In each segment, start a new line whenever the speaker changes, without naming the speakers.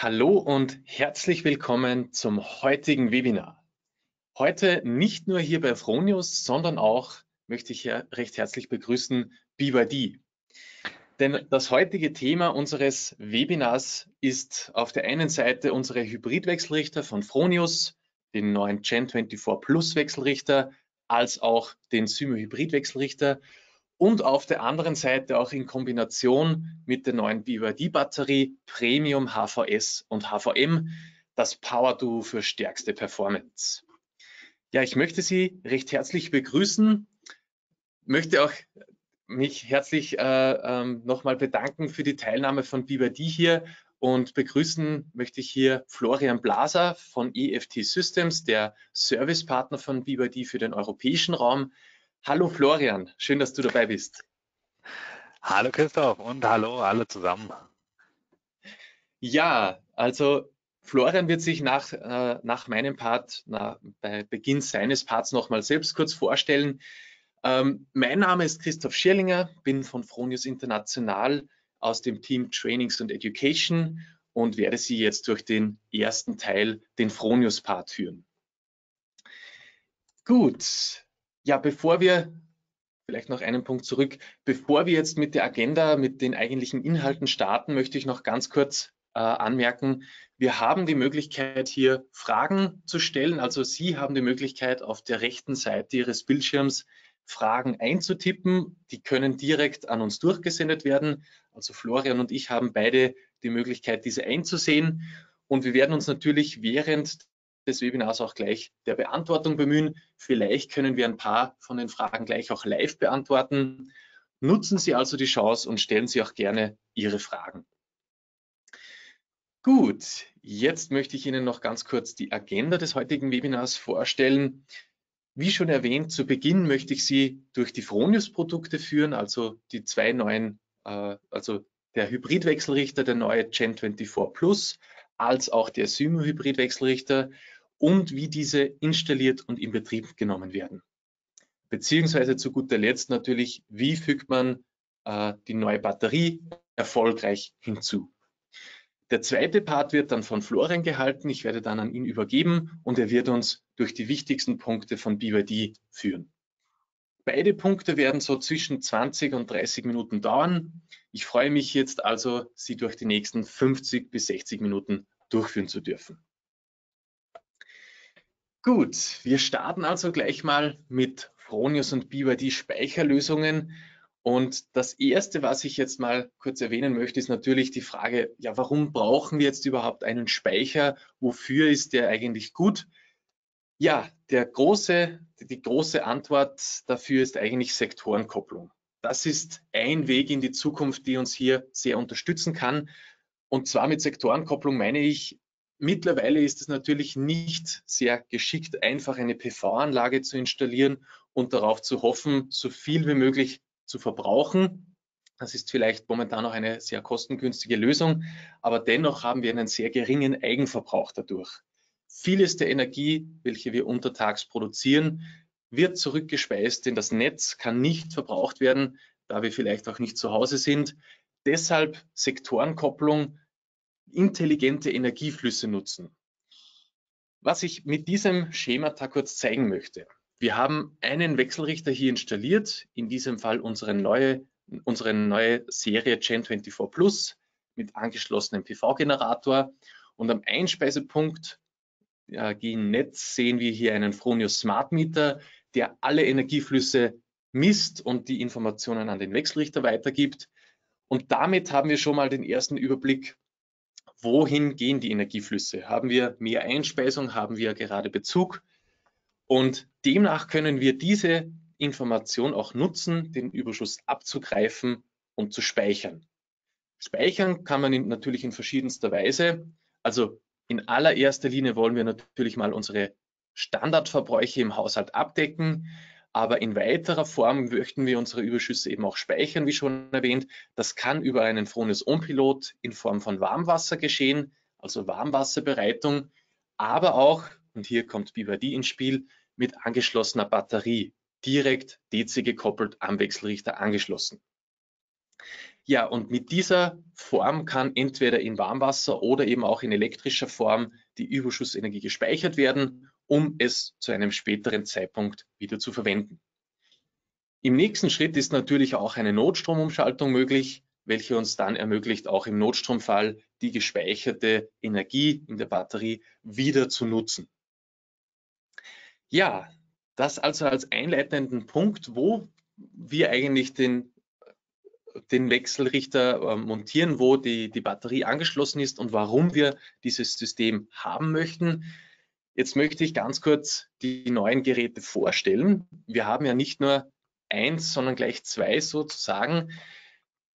Hallo und herzlich willkommen zum heutigen Webinar. Heute nicht nur hier bei Fronius, sondern auch möchte ich recht herzlich begrüßen BYD. Denn das heutige Thema unseres Webinars ist auf der einen Seite unsere Hybridwechselrichter von Fronius, den neuen Gen 24 Plus Wechselrichter, als auch den Symo Hybridwechselrichter und auf der anderen Seite auch in Kombination mit der neuen BYD-Batterie Premium HVS und HVM das Power Duo für stärkste Performance. Ja, ich möchte Sie recht herzlich begrüßen, möchte auch mich herzlich äh, ähm, nochmal bedanken für die Teilnahme von BYD hier und begrüßen möchte ich hier Florian Blaser von EFT Systems, der Servicepartner von BYD für den europäischen Raum. Hallo Florian, schön, dass du dabei bist.
Hallo Christoph und hallo alle zusammen.
Ja, also Florian wird sich nach, äh, nach meinem Part, na, bei Beginn seines Parts nochmal selbst kurz vorstellen. Ähm, mein Name ist Christoph Schirlinger, bin von Fronius International aus dem Team Trainings und Education und werde Sie jetzt durch den ersten Teil, den Fronius-Part führen. Gut, ja, bevor wir, vielleicht noch einen Punkt zurück, bevor wir jetzt mit der Agenda, mit den eigentlichen Inhalten starten, möchte ich noch ganz kurz äh, anmerken, wir haben die Möglichkeit, hier Fragen zu stellen. Also Sie haben die Möglichkeit, auf der rechten Seite Ihres Bildschirms Fragen einzutippen. Die können direkt an uns durchgesendet werden. Also Florian und ich haben beide die Möglichkeit, diese einzusehen. Und wir werden uns natürlich während des Webinars auch gleich der Beantwortung bemühen. Vielleicht können wir ein paar von den Fragen gleich auch live beantworten. Nutzen Sie also die Chance und stellen Sie auch gerne Ihre Fragen. Gut, jetzt möchte ich Ihnen noch ganz kurz die Agenda des heutigen Webinars vorstellen. Wie schon erwähnt, zu Beginn möchte ich Sie durch die Fronius-Produkte führen, also die zwei neuen, äh, also der Hybridwechselrichter, der neue Gen 24 Plus, als auch der Symo-Hybridwechselrichter und wie diese installiert und in Betrieb genommen werden. Beziehungsweise zu guter Letzt natürlich, wie fügt man äh, die neue Batterie erfolgreich hinzu. Der zweite Part wird dann von Florian gehalten. Ich werde dann an ihn übergeben und er wird uns durch die wichtigsten Punkte von BYD führen. Beide Punkte werden so zwischen 20 und 30 Minuten dauern. Ich freue mich jetzt also, Sie durch die nächsten 50 bis 60 Minuten durchführen zu dürfen. Gut, wir starten also gleich mal mit Fronius und BYD Speicherlösungen. Und das erste, was ich jetzt mal kurz erwähnen möchte, ist natürlich die Frage, ja, warum brauchen wir jetzt überhaupt einen Speicher? Wofür ist der eigentlich gut? Ja, der große, die große Antwort dafür ist eigentlich Sektorenkopplung. Das ist ein Weg in die Zukunft, die uns hier sehr unterstützen kann. Und zwar mit Sektorenkopplung meine ich Mittlerweile ist es natürlich nicht sehr geschickt, einfach eine PV-Anlage zu installieren und darauf zu hoffen, so viel wie möglich zu verbrauchen. Das ist vielleicht momentan noch eine sehr kostengünstige Lösung, aber dennoch haben wir einen sehr geringen Eigenverbrauch dadurch. Vieles der Energie, welche wir untertags produzieren, wird zurückgespeist in das Netz, kann nicht verbraucht werden, da wir vielleicht auch nicht zu Hause sind. Deshalb Sektorenkopplung intelligente Energieflüsse nutzen. Was ich mit diesem Schema da kurz zeigen möchte. Wir haben einen Wechselrichter hier installiert, in diesem Fall unsere neue, unsere neue Serie Gen24 Plus mit angeschlossenem PV-Generator. Und am Einspeisepunkt äh, gegen Netz sehen wir hier einen Fronius Smart Meter, der alle Energieflüsse misst und die Informationen an den Wechselrichter weitergibt. Und damit haben wir schon mal den ersten Überblick wohin gehen die Energieflüsse? Haben wir mehr Einspeisung? Haben wir gerade Bezug? Und demnach können wir diese Information auch nutzen, den Überschuss abzugreifen und zu speichern. Speichern kann man in, natürlich in verschiedenster Weise. Also in allererster Linie wollen wir natürlich mal unsere Standardverbräuche im Haushalt abdecken. Aber in weiterer Form möchten wir unsere Überschüsse eben auch speichern, wie schon erwähnt. Das kann über einen Fronius On-Pilot in Form von Warmwasser geschehen, also Warmwasserbereitung, aber auch, und hier kommt BYD ins Spiel, mit angeschlossener Batterie, direkt DC gekoppelt am Wechselrichter angeschlossen. Ja, und mit dieser Form kann entweder in Warmwasser oder eben auch in elektrischer Form die Überschussenergie gespeichert werden, um es zu einem späteren Zeitpunkt wieder zu verwenden. Im nächsten Schritt ist natürlich auch eine Notstromumschaltung möglich, welche uns dann ermöglicht, auch im Notstromfall die gespeicherte Energie in der Batterie wieder zu nutzen. Ja, das also als einleitenden Punkt, wo wir eigentlich den, den Wechselrichter äh, montieren, wo die, die Batterie angeschlossen ist und warum wir dieses System haben möchten. Jetzt möchte ich ganz kurz die neuen Geräte vorstellen. Wir haben ja nicht nur eins, sondern gleich zwei sozusagen.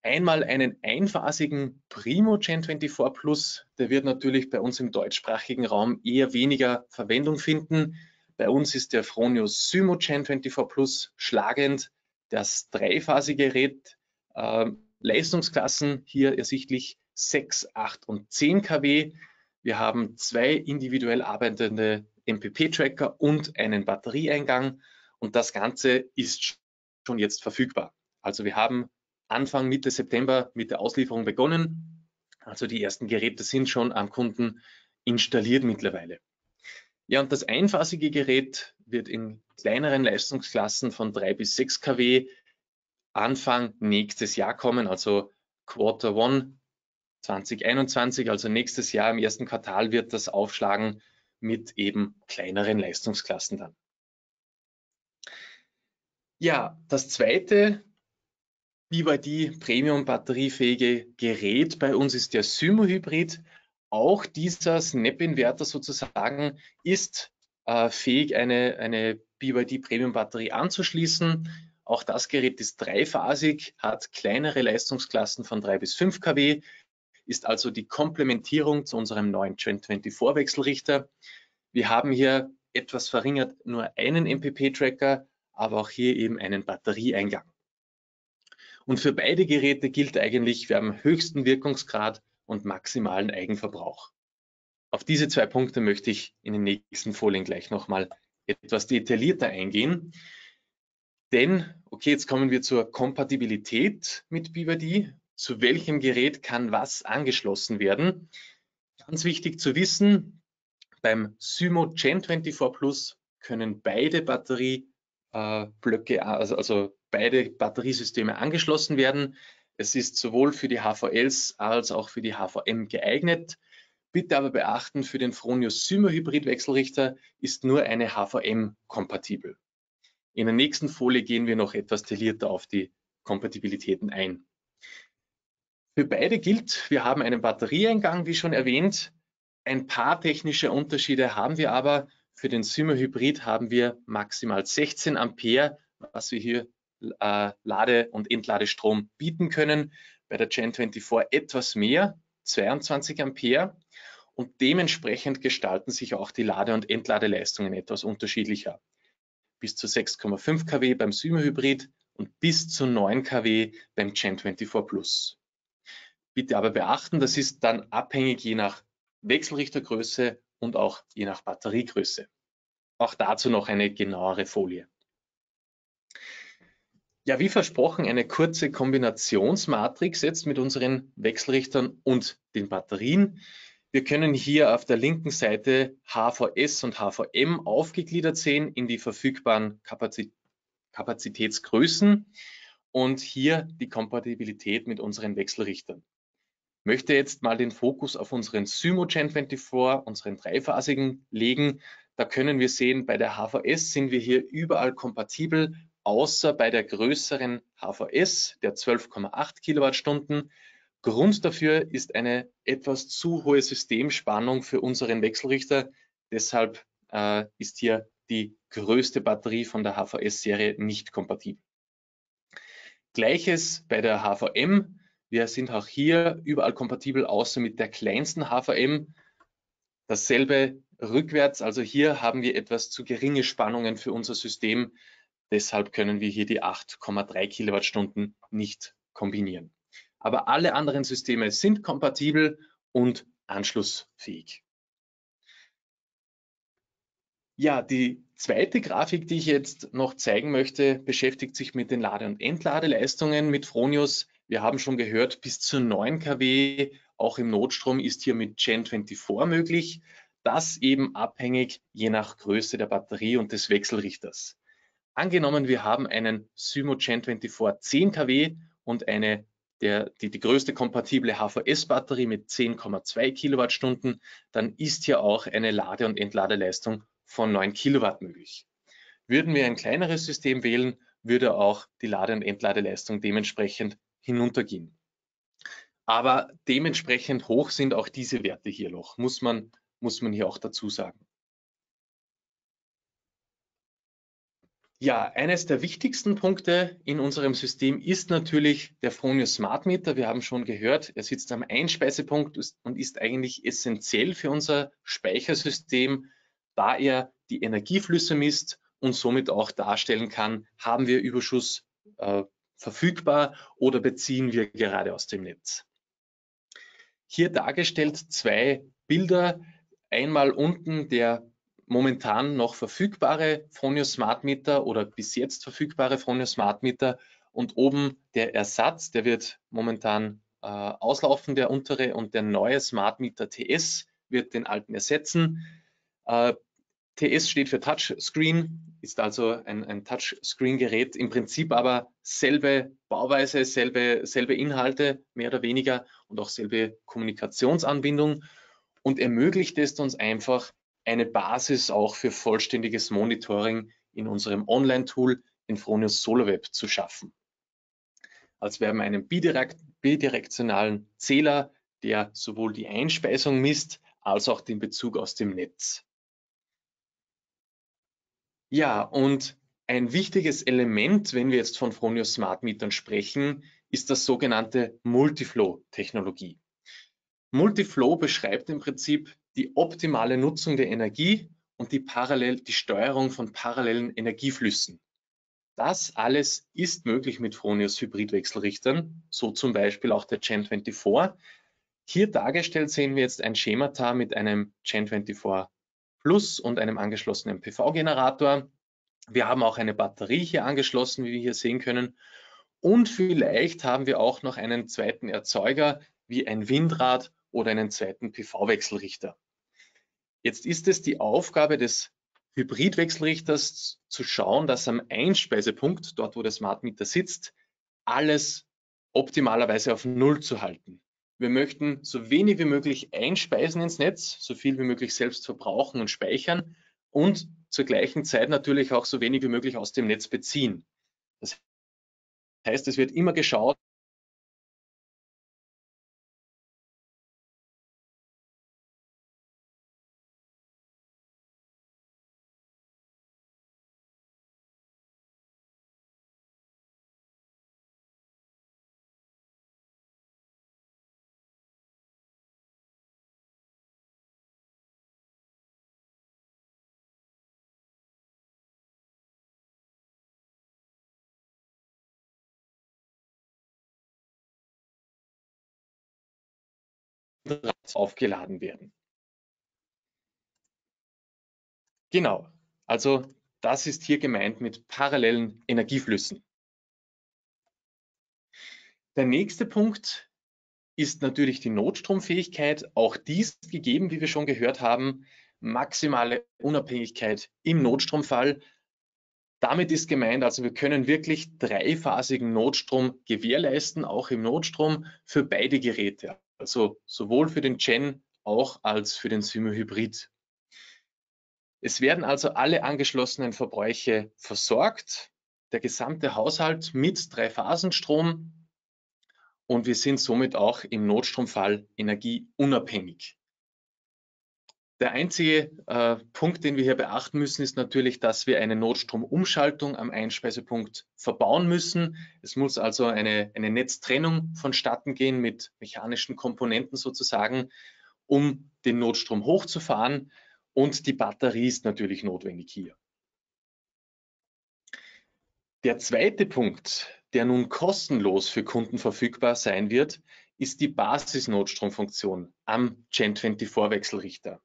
Einmal einen einphasigen Primo Gen 24 Plus, der wird natürlich bei uns im deutschsprachigen Raum eher weniger Verwendung finden. Bei uns ist der Fronius Symo Gen 24 Plus schlagend. Das dreiphasige Gerät, äh, Leistungsklassen hier ersichtlich 6, 8 und 10 kW. Wir haben zwei individuell arbeitende MPP-Tracker und einen Batterieeingang und das Ganze ist schon jetzt verfügbar. Also wir haben Anfang Mitte September mit der Auslieferung begonnen. Also die ersten Geräte sind schon am Kunden installiert mittlerweile. Ja, und das einphasige Gerät wird in kleineren Leistungsklassen von 3 bis 6 kW Anfang nächstes Jahr kommen, also Quarter One 2021, also nächstes Jahr im ersten Quartal wird das aufschlagen mit eben kleineren Leistungsklassen dann. Ja, das zweite BYD Premium batteriefähige Gerät bei uns ist der Symo Hybrid. Auch dieser Snap-Inverter sozusagen ist äh, fähig, eine, eine BYD Premium Batterie anzuschließen. Auch das Gerät ist dreiphasig, hat kleinere Leistungsklassen von 3 bis 5 kW, ist also die Komplementierung zu unserem neuen Trend 24 Wechselrichter. Wir haben hier etwas verringert nur einen MPP-Tracker, aber auch hier eben einen Batterieeingang. Und für beide Geräte gilt eigentlich, wir haben höchsten Wirkungsgrad und maximalen Eigenverbrauch. Auf diese zwei Punkte möchte ich in den nächsten Folien gleich nochmal etwas detaillierter eingehen. Denn, okay, jetzt kommen wir zur Kompatibilität mit BYD. Zu welchem Gerät kann was angeschlossen werden? Ganz wichtig zu wissen, beim Symo Gen 24 Plus können beide Batterieblöcke, äh, also, also beide Batteriesysteme angeschlossen werden. Es ist sowohl für die HVLs als auch für die HVM geeignet. Bitte aber beachten, für den Fronius Symo Hybrid Wechselrichter ist nur eine HVM kompatibel. In der nächsten Folie gehen wir noch etwas detaillierter auf die Kompatibilitäten ein. Für beide gilt, wir haben einen Batterieeingang, wie schon erwähnt. Ein paar technische Unterschiede haben wir aber. Für den Symo Hybrid haben wir maximal 16 Ampere, was wir hier äh, Lade- und Entladestrom bieten können. Bei der Gen 24 etwas mehr, 22 Ampere. Und dementsprechend gestalten sich auch die Lade- und Entladeleistungen etwas unterschiedlicher. Bis zu 6,5 kW beim Symo Hybrid und bis zu 9 kW beim Gen 24 Plus. Bitte aber beachten, das ist dann abhängig je nach Wechselrichtergröße und auch je nach Batteriegröße. Auch dazu noch eine genauere Folie. Ja, wie versprochen, eine kurze Kombinationsmatrix jetzt mit unseren Wechselrichtern und den Batterien. Wir können hier auf der linken Seite HVS und HVM aufgegliedert sehen in die verfügbaren Kapazit Kapazitätsgrößen und hier die Kompatibilität mit unseren Wechselrichtern. Möchte jetzt mal den Fokus auf unseren Symo Gen 24, unseren dreiphasigen, legen. Da können wir sehen, bei der HVS sind wir hier überall kompatibel außer bei der größeren HVS der 12,8 Kilowattstunden. Grund dafür ist eine etwas zu hohe Systemspannung für unseren Wechselrichter. Deshalb äh, ist hier die größte Batterie von der HVS-Serie nicht kompatibel. Gleiches bei der HVM. Wir sind auch hier überall kompatibel, außer mit der kleinsten HVM. Dasselbe rückwärts, also hier haben wir etwas zu geringe Spannungen für unser System. Deshalb können wir hier die 8,3 Kilowattstunden nicht kombinieren. Aber alle anderen Systeme sind kompatibel und anschlussfähig. Ja, die zweite Grafik, die ich jetzt noch zeigen möchte, beschäftigt sich mit den Lade- und Entladeleistungen mit Fronius. Wir haben schon gehört, bis zu 9 kW auch im Notstrom ist hier mit Gen24 möglich. Das eben abhängig je nach Größe der Batterie und des Wechselrichters. Angenommen, wir haben einen Symo Gen24 10 kW und eine der, die, die größte kompatible HVS-Batterie mit 10,2 Kilowattstunden, dann ist hier auch eine Lade- und Entladeleistung von 9 Kilowatt möglich. Würden wir ein kleineres System wählen, würde auch die Lade- und Entladeleistung dementsprechend hinuntergehen. Aber dementsprechend hoch sind auch diese Werte hier noch, muss man, muss man hier auch dazu sagen. Ja, eines der wichtigsten Punkte in unserem System ist natürlich der Fronio Smart Meter. Wir haben schon gehört, er sitzt am Einspeisepunkt und ist eigentlich essentiell für unser Speichersystem, da er die Energieflüsse misst und somit auch darstellen kann, haben wir Überschuss äh, verfügbar oder beziehen wir gerade aus dem Netz. Hier dargestellt zwei Bilder. Einmal unten der momentan noch verfügbare Fronio Smart Meter oder bis jetzt verfügbare Fronio Smart Meter und oben der Ersatz, der wird momentan äh, auslaufen, der untere und der neue Smart Meter TS wird den alten ersetzen. Äh, TS steht für Touchscreen, ist also ein, ein Touchscreen-Gerät, im Prinzip aber selbe Bauweise, selbe, selbe Inhalte, mehr oder weniger und auch selbe Kommunikationsanbindung und ermöglicht es uns einfach, eine Basis auch für vollständiges Monitoring in unserem Online-Tool Infronius SolarWeb zu schaffen. Also wir haben einen bidirektionalen Zähler, der sowohl die Einspeisung misst, als auch den Bezug aus dem Netz. Ja, und ein wichtiges Element, wenn wir jetzt von Fronius Smart Metern sprechen, ist das sogenannte Multiflow-Technologie. Multiflow beschreibt im Prinzip die optimale Nutzung der Energie und die, parallel, die Steuerung von parallelen Energieflüssen. Das alles ist möglich mit Fronius Hybridwechselrichtern, so zum Beispiel auch der Gen24. Hier dargestellt sehen wir jetzt ein Schemata mit einem Gen24 Plus und einem angeschlossenen PV-Generator. Wir haben auch eine Batterie hier angeschlossen, wie wir hier sehen können. Und vielleicht haben wir auch noch einen zweiten Erzeuger wie ein Windrad oder einen zweiten PV-Wechselrichter. Jetzt ist es die Aufgabe des Hybridwechselrichters zu schauen, dass am Einspeisepunkt, dort wo der Smart Meter sitzt, alles optimalerweise auf Null zu halten. Wir möchten so wenig wie möglich einspeisen ins Netz, so viel wie möglich selbst verbrauchen und speichern und zur gleichen Zeit natürlich auch so wenig wie möglich aus dem Netz beziehen. Das heißt, es wird immer geschaut, aufgeladen werden. Genau, also das ist hier gemeint mit parallelen Energieflüssen. Der nächste Punkt ist natürlich die Notstromfähigkeit. Auch dies gegeben, wie wir schon gehört haben, maximale Unabhängigkeit im Notstromfall. Damit ist gemeint, also wir können wirklich dreiphasigen Notstrom gewährleisten, auch im Notstrom für beide Geräte. Also sowohl für den Gen auch als für den Symo Hybrid. Es werden also alle angeschlossenen Verbräuche versorgt, der gesamte Haushalt mit Dreiphasenstrom und wir sind somit auch im Notstromfall energieunabhängig. Der einzige äh, Punkt, den wir hier beachten müssen, ist natürlich, dass wir eine Notstromumschaltung am Einspeisepunkt verbauen müssen. Es muss also eine, eine Netztrennung vonstatten gehen mit mechanischen Komponenten sozusagen, um den Notstrom hochzufahren. Und die Batterie ist natürlich notwendig hier. Der zweite Punkt, der nun kostenlos für Kunden verfügbar sein wird, ist die Basisnotstromfunktion am Gen24-Wechselrichter.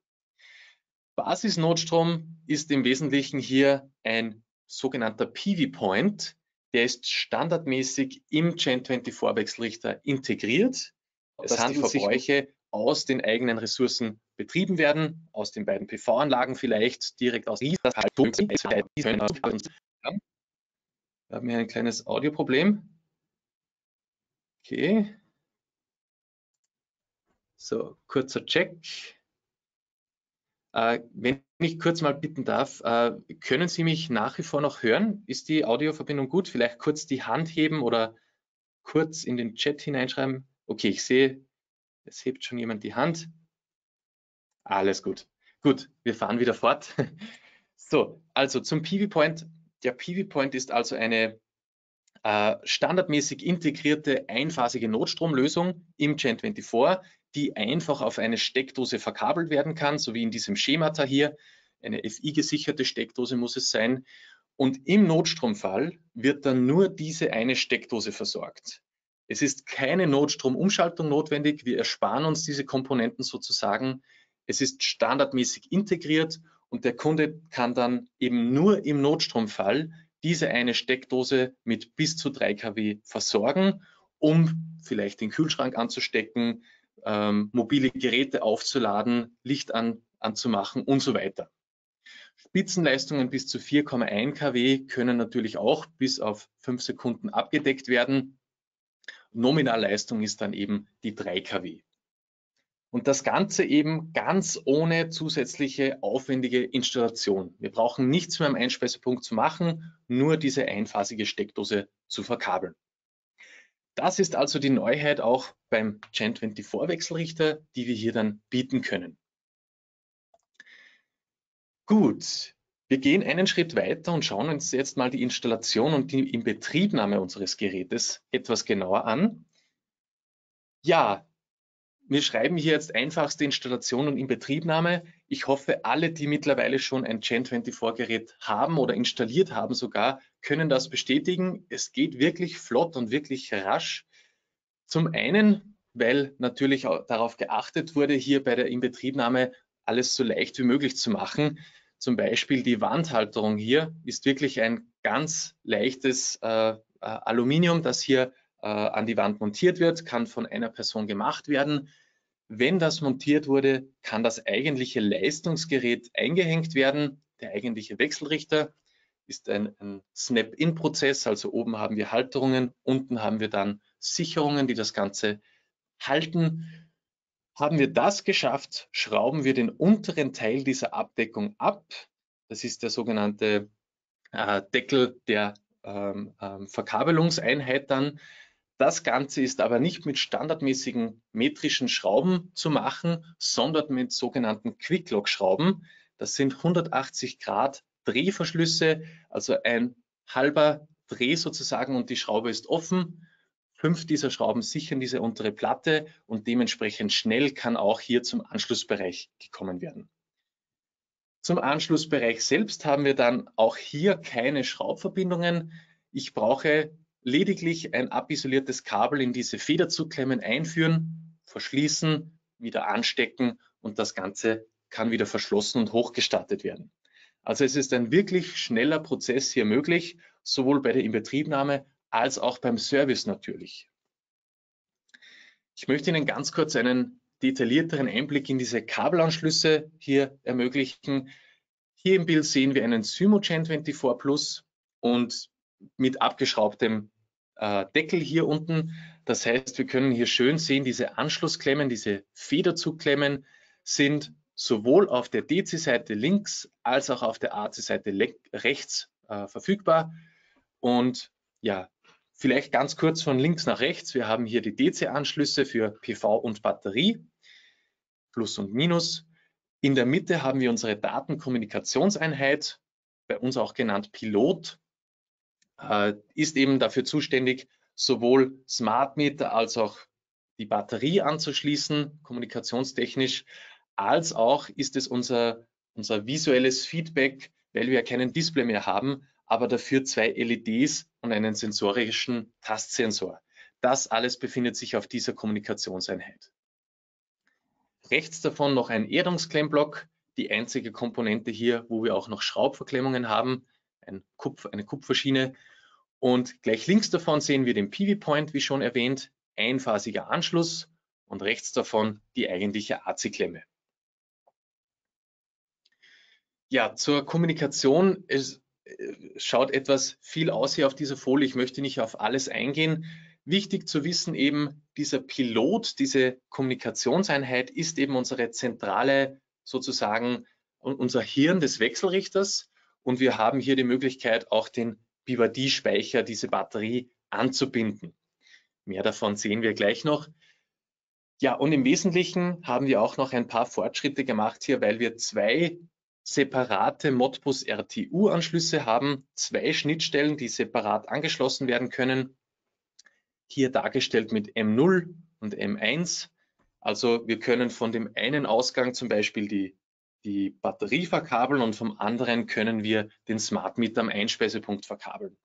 Basisnotstrom ist im Wesentlichen hier ein sogenannter PV-Point, der ist standardmäßig im Gen24-Wechselrichter integriert. Es dass handelt die Verbräuche aus den eigenen Ressourcen betrieben werden, aus den beiden PV-Anlagen vielleicht, direkt aus Wir haben hier ein kleines Audioproblem. Okay. So, kurzer Check. Äh, wenn ich kurz mal bitten darf, äh, können Sie mich nach wie vor noch hören? Ist die Audioverbindung gut? Vielleicht kurz die Hand heben oder kurz in den Chat hineinschreiben. Okay, ich sehe, es hebt schon jemand die Hand. Alles gut. Gut, wir fahren wieder fort. So, also zum PV Point. Der PV Point ist also eine äh, standardmäßig integrierte einphasige Notstromlösung im Gen24, die einfach auf eine Steckdose verkabelt werden kann, so wie in diesem Schemata hier. Eine FI-gesicherte Steckdose muss es sein. Und im Notstromfall wird dann nur diese eine Steckdose versorgt. Es ist keine Notstromumschaltung notwendig. Wir ersparen uns diese Komponenten sozusagen. Es ist standardmäßig integriert und der Kunde kann dann eben nur im Notstromfall diese eine Steckdose mit bis zu 3 kW versorgen, um vielleicht den Kühlschrank anzustecken, ähm, mobile Geräte aufzuladen, Licht an, anzumachen und so weiter. Spitzenleistungen bis zu 4,1 kW können natürlich auch bis auf 5 Sekunden abgedeckt werden. Nominalleistung ist dann eben die 3 kW. Und das Ganze eben ganz ohne zusätzliche aufwendige Installation. Wir brauchen nichts mehr am Einspeisepunkt zu machen, nur diese einphasige Steckdose zu verkabeln. Das ist also die Neuheit auch beim Gen24 Wechselrichter, die wir hier dann bieten können. Gut, wir gehen einen Schritt weiter und schauen uns jetzt mal die Installation und die Inbetriebnahme unseres Gerätes etwas genauer an. Ja, wir schreiben hier jetzt einfachste Installation und Inbetriebnahme. Ich hoffe, alle, die mittlerweile schon ein Gen24-Gerät haben oder installiert haben sogar, können das bestätigen. Es geht wirklich flott und wirklich rasch. Zum einen, weil natürlich darauf geachtet wurde, hier bei der Inbetriebnahme alles so leicht wie möglich zu machen. Zum Beispiel die Wandhalterung hier ist wirklich ein ganz leichtes äh, äh Aluminium, das hier äh, an die Wand montiert wird, kann von einer Person gemacht werden. Wenn das montiert wurde, kann das eigentliche Leistungsgerät eingehängt werden. Der eigentliche Wechselrichter ist ein, ein Snap-in-Prozess, also oben haben wir Halterungen, unten haben wir dann Sicherungen, die das Ganze halten. Haben wir das geschafft, schrauben wir den unteren Teil dieser Abdeckung ab. Das ist der sogenannte äh, Deckel der ähm, ähm, Verkabelungseinheit dann. Das Ganze ist aber nicht mit standardmäßigen metrischen Schrauben zu machen, sondern mit sogenannten Quicklock-Schrauben. Das sind 180 Grad Drehverschlüsse, also ein halber Dreh sozusagen und die Schraube ist offen. Fünf dieser Schrauben sichern diese untere Platte und dementsprechend schnell kann auch hier zum Anschlussbereich gekommen werden. Zum Anschlussbereich selbst haben wir dann auch hier keine Schraubverbindungen. Ich brauche lediglich ein abisoliertes Kabel in diese Federzugklemmen einführen, verschließen, wieder anstecken und das Ganze kann wieder verschlossen und hochgestartet werden. Also es ist ein wirklich schneller Prozess hier möglich, sowohl bei der Inbetriebnahme als auch beim Service natürlich. Ich möchte Ihnen ganz kurz einen detaillierteren Einblick in diese Kabelanschlüsse hier ermöglichen. Hier im Bild sehen wir einen Symogen 24 Plus und mit abgeschraubtem äh, Deckel hier unten. Das heißt, wir können hier schön sehen, diese Anschlussklemmen, diese Federzugklemmen sind sowohl auf der DC-Seite links als auch auf der AC-Seite rechts äh, verfügbar. Und ja, vielleicht ganz kurz von links nach rechts. Wir haben hier die DC-Anschlüsse für PV und Batterie, Plus und Minus. In der Mitte haben wir unsere Datenkommunikationseinheit, bei uns auch genannt Pilot ist eben dafür zuständig, sowohl Smart Meter als auch die Batterie anzuschließen, kommunikationstechnisch, als auch ist es unser, unser visuelles Feedback, weil wir ja keinen Display mehr haben, aber dafür zwei LEDs und einen sensorischen Tastsensor. Das alles befindet sich auf dieser Kommunikationseinheit. Rechts davon noch ein Erdungsklemmblock, die einzige Komponente hier, wo wir auch noch Schraubverklemmungen haben ein Kupfer, eine Kupferschiene Und gleich links davon sehen wir den PV-Point, wie schon erwähnt, einphasiger Anschluss und rechts davon die eigentliche AC-Klemme. Ja, zur Kommunikation. Es äh, schaut etwas viel aus hier auf dieser Folie. Ich möchte nicht auf alles eingehen. Wichtig zu wissen eben, dieser Pilot, diese Kommunikationseinheit ist eben unsere zentrale sozusagen unser Hirn des Wechselrichters und wir haben hier die Möglichkeit auch den BYD-Speicher, diese Batterie anzubinden. Mehr davon sehen wir gleich noch. Ja, und im Wesentlichen haben wir auch noch ein paar Fortschritte gemacht hier, weil wir zwei separate Modbus RTU-Anschlüsse haben, zwei Schnittstellen, die separat angeschlossen werden können. Hier dargestellt mit M0 und M1. Also wir können von dem einen Ausgang zum Beispiel die, die Batterie verkabeln und vom anderen können wir den Smart Meter am Einspeisepunkt verkabeln.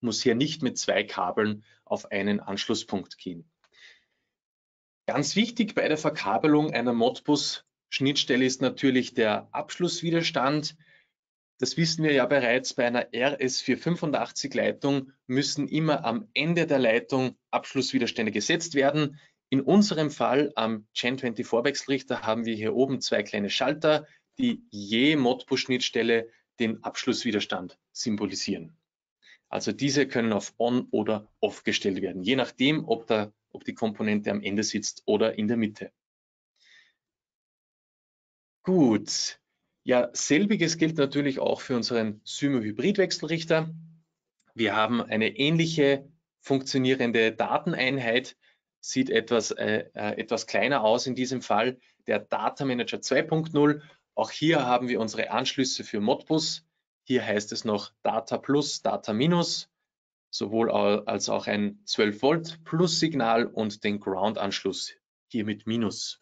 Muss hier nicht mit zwei Kabeln auf einen Anschlusspunkt gehen. Ganz wichtig bei der Verkabelung einer Modbus Schnittstelle ist natürlich der Abschlusswiderstand. Das wissen wir ja bereits bei einer RS485 Leitung müssen immer am Ende der Leitung Abschlusswiderstände gesetzt werden. In unserem Fall am Gen24 Wechselrichter haben wir hier oben zwei kleine Schalter, die je Modbus-Schnittstelle den Abschlusswiderstand symbolisieren. Also diese können auf On oder Off gestellt werden, je nachdem, ob, da, ob die Komponente am Ende sitzt oder in der Mitte. Gut. Ja, selbiges gilt natürlich auch für unseren Symo-Hybrid-Wechselrichter. Wir haben eine ähnliche funktionierende Dateneinheit, sieht etwas, äh, äh etwas kleiner aus in diesem Fall, der Data Manager 2.0. Auch hier haben wir unsere Anschlüsse für Modbus. Hier heißt es noch Data Plus, Data Minus, sowohl als auch ein 12 Volt Plus Signal und den Ground-Anschluss hier mit Minus.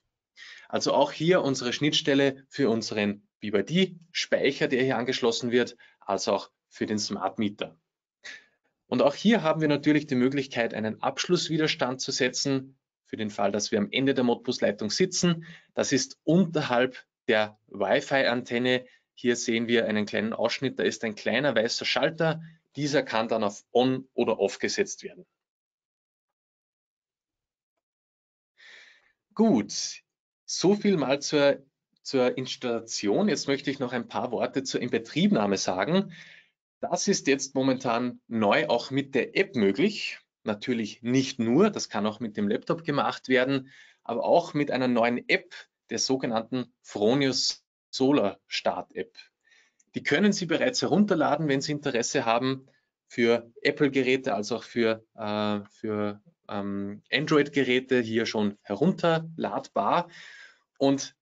Also auch hier unsere Schnittstelle für unseren BYD-Speicher, der hier angeschlossen wird, als auch für den Smart Meter. Und auch hier haben wir natürlich die Möglichkeit, einen Abschlusswiderstand zu setzen, für den Fall, dass wir am Ende der Modbus-Leitung sitzen. Das ist unterhalb der Wi-Fi-Antenne. Hier sehen wir einen kleinen Ausschnitt, da ist ein kleiner weißer Schalter. Dieser kann dann auf On oder Off gesetzt werden. Gut, so viel mal zur, zur Installation. Jetzt möchte ich noch ein paar Worte zur Inbetriebnahme sagen. Das ist jetzt momentan neu auch mit der App möglich. Natürlich nicht nur, das kann auch mit dem Laptop gemacht werden, aber auch mit einer neuen App, der sogenannten Fronius Solar Start App. Die können Sie bereits herunterladen, wenn Sie Interesse haben, für Apple-Geräte als auch für, äh, für ähm, Android-Geräte hier schon herunterladbar. Und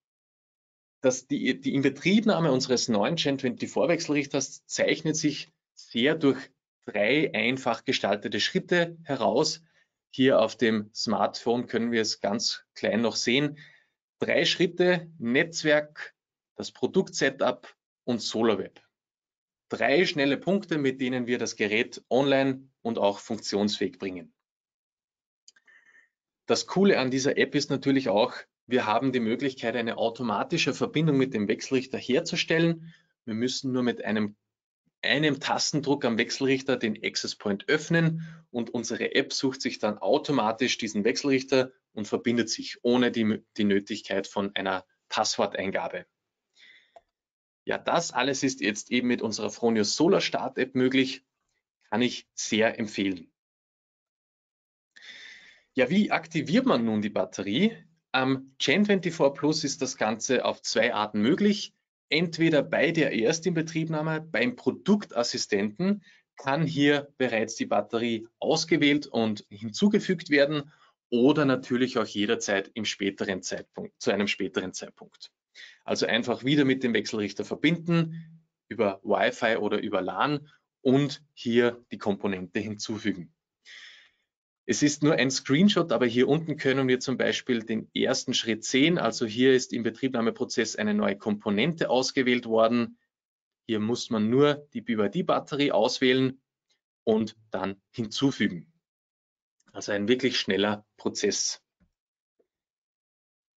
das, die, die Inbetriebnahme unseres neuen Gen24-Wechselrichters zeichnet sich sehr durch drei einfach gestaltete Schritte heraus. Hier auf dem Smartphone können wir es ganz klein noch sehen. Drei Schritte, Netzwerk, das Produkt-Setup und SolarWeb. Drei schnelle Punkte, mit denen wir das Gerät online und auch funktionsfähig bringen. Das Coole an dieser App ist natürlich auch, wir haben die Möglichkeit, eine automatische Verbindung mit dem Wechselrichter herzustellen. Wir müssen nur mit einem, einem Tastendruck am Wechselrichter den Access Point öffnen und unsere App sucht sich dann automatisch diesen Wechselrichter und verbindet sich ohne die, die Nötigkeit von einer Passworteingabe. Ja, das alles ist jetzt eben mit unserer Fronius Solar Start App möglich, kann ich sehr empfehlen. Ja, wie aktiviert man nun die Batterie? Am Gen24 Plus ist das Ganze auf zwei Arten möglich. Entweder bei der Erstinbetriebnahme beim Produktassistenten kann hier bereits die Batterie ausgewählt und hinzugefügt werden oder natürlich auch jederzeit im späteren Zeitpunkt, zu einem späteren Zeitpunkt. Also einfach wieder mit dem Wechselrichter verbinden über Wi-Fi oder über LAN und hier die Komponente hinzufügen. Es ist nur ein Screenshot, aber hier unten können wir zum Beispiel den ersten Schritt sehen. Also hier ist im Betriebnahmeprozess eine neue Komponente ausgewählt worden. Hier muss man nur die BYD-Batterie auswählen und dann hinzufügen. Also ein wirklich schneller Prozess.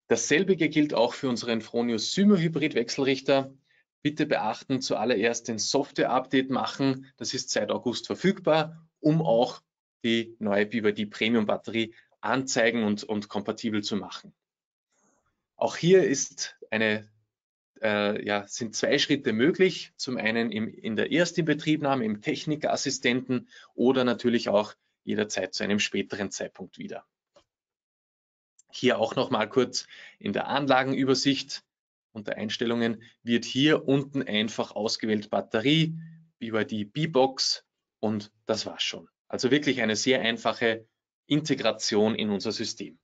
Dasselbe gilt auch für unseren Fronius Symo Hybrid Wechselrichter. bitte beachten, zuallererst den Software-Update machen. Das ist seit August verfügbar, um auch die neue BYD Premium Batterie anzeigen und, und kompatibel zu machen. Auch hier ist eine, äh, ja, sind zwei Schritte möglich. Zum einen im, in der Erstinbetriebnahme, im Technikassistenten oder natürlich auch jederzeit zu einem späteren Zeitpunkt wieder. Hier auch noch mal kurz in der Anlagenübersicht unter Einstellungen wird hier unten einfach ausgewählt Batterie, BYD B-Box und das war's schon. Also wirklich eine sehr einfache Integration in unser System.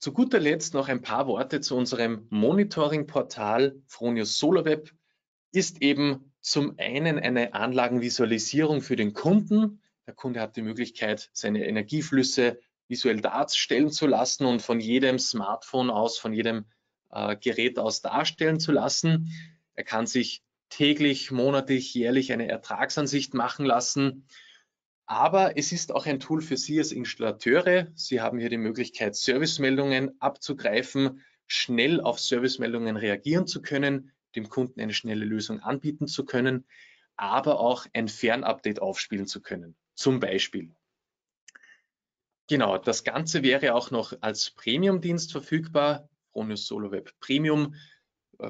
Zu guter Letzt noch ein paar Worte zu unserem Monitoring-Portal Fronius SolarWeb. Ist eben zum einen eine Anlagenvisualisierung für den Kunden. Der Kunde hat die Möglichkeit, seine Energieflüsse visuell darstellen zu lassen und von jedem Smartphone aus, von jedem äh, Gerät aus darstellen zu lassen. Er kann sich täglich, monatlich, jährlich eine Ertragsansicht machen lassen. Aber es ist auch ein Tool für Sie als Installateure. Sie haben hier die Möglichkeit, Servicemeldungen abzugreifen, schnell auf Servicemeldungen reagieren zu können, dem Kunden eine schnelle Lösung anbieten zu können, aber auch ein Fernupdate aufspielen zu können. Zum Beispiel Genau, das Ganze wäre auch noch als Premium-Dienst verfügbar. Fronius SoloWeb Premium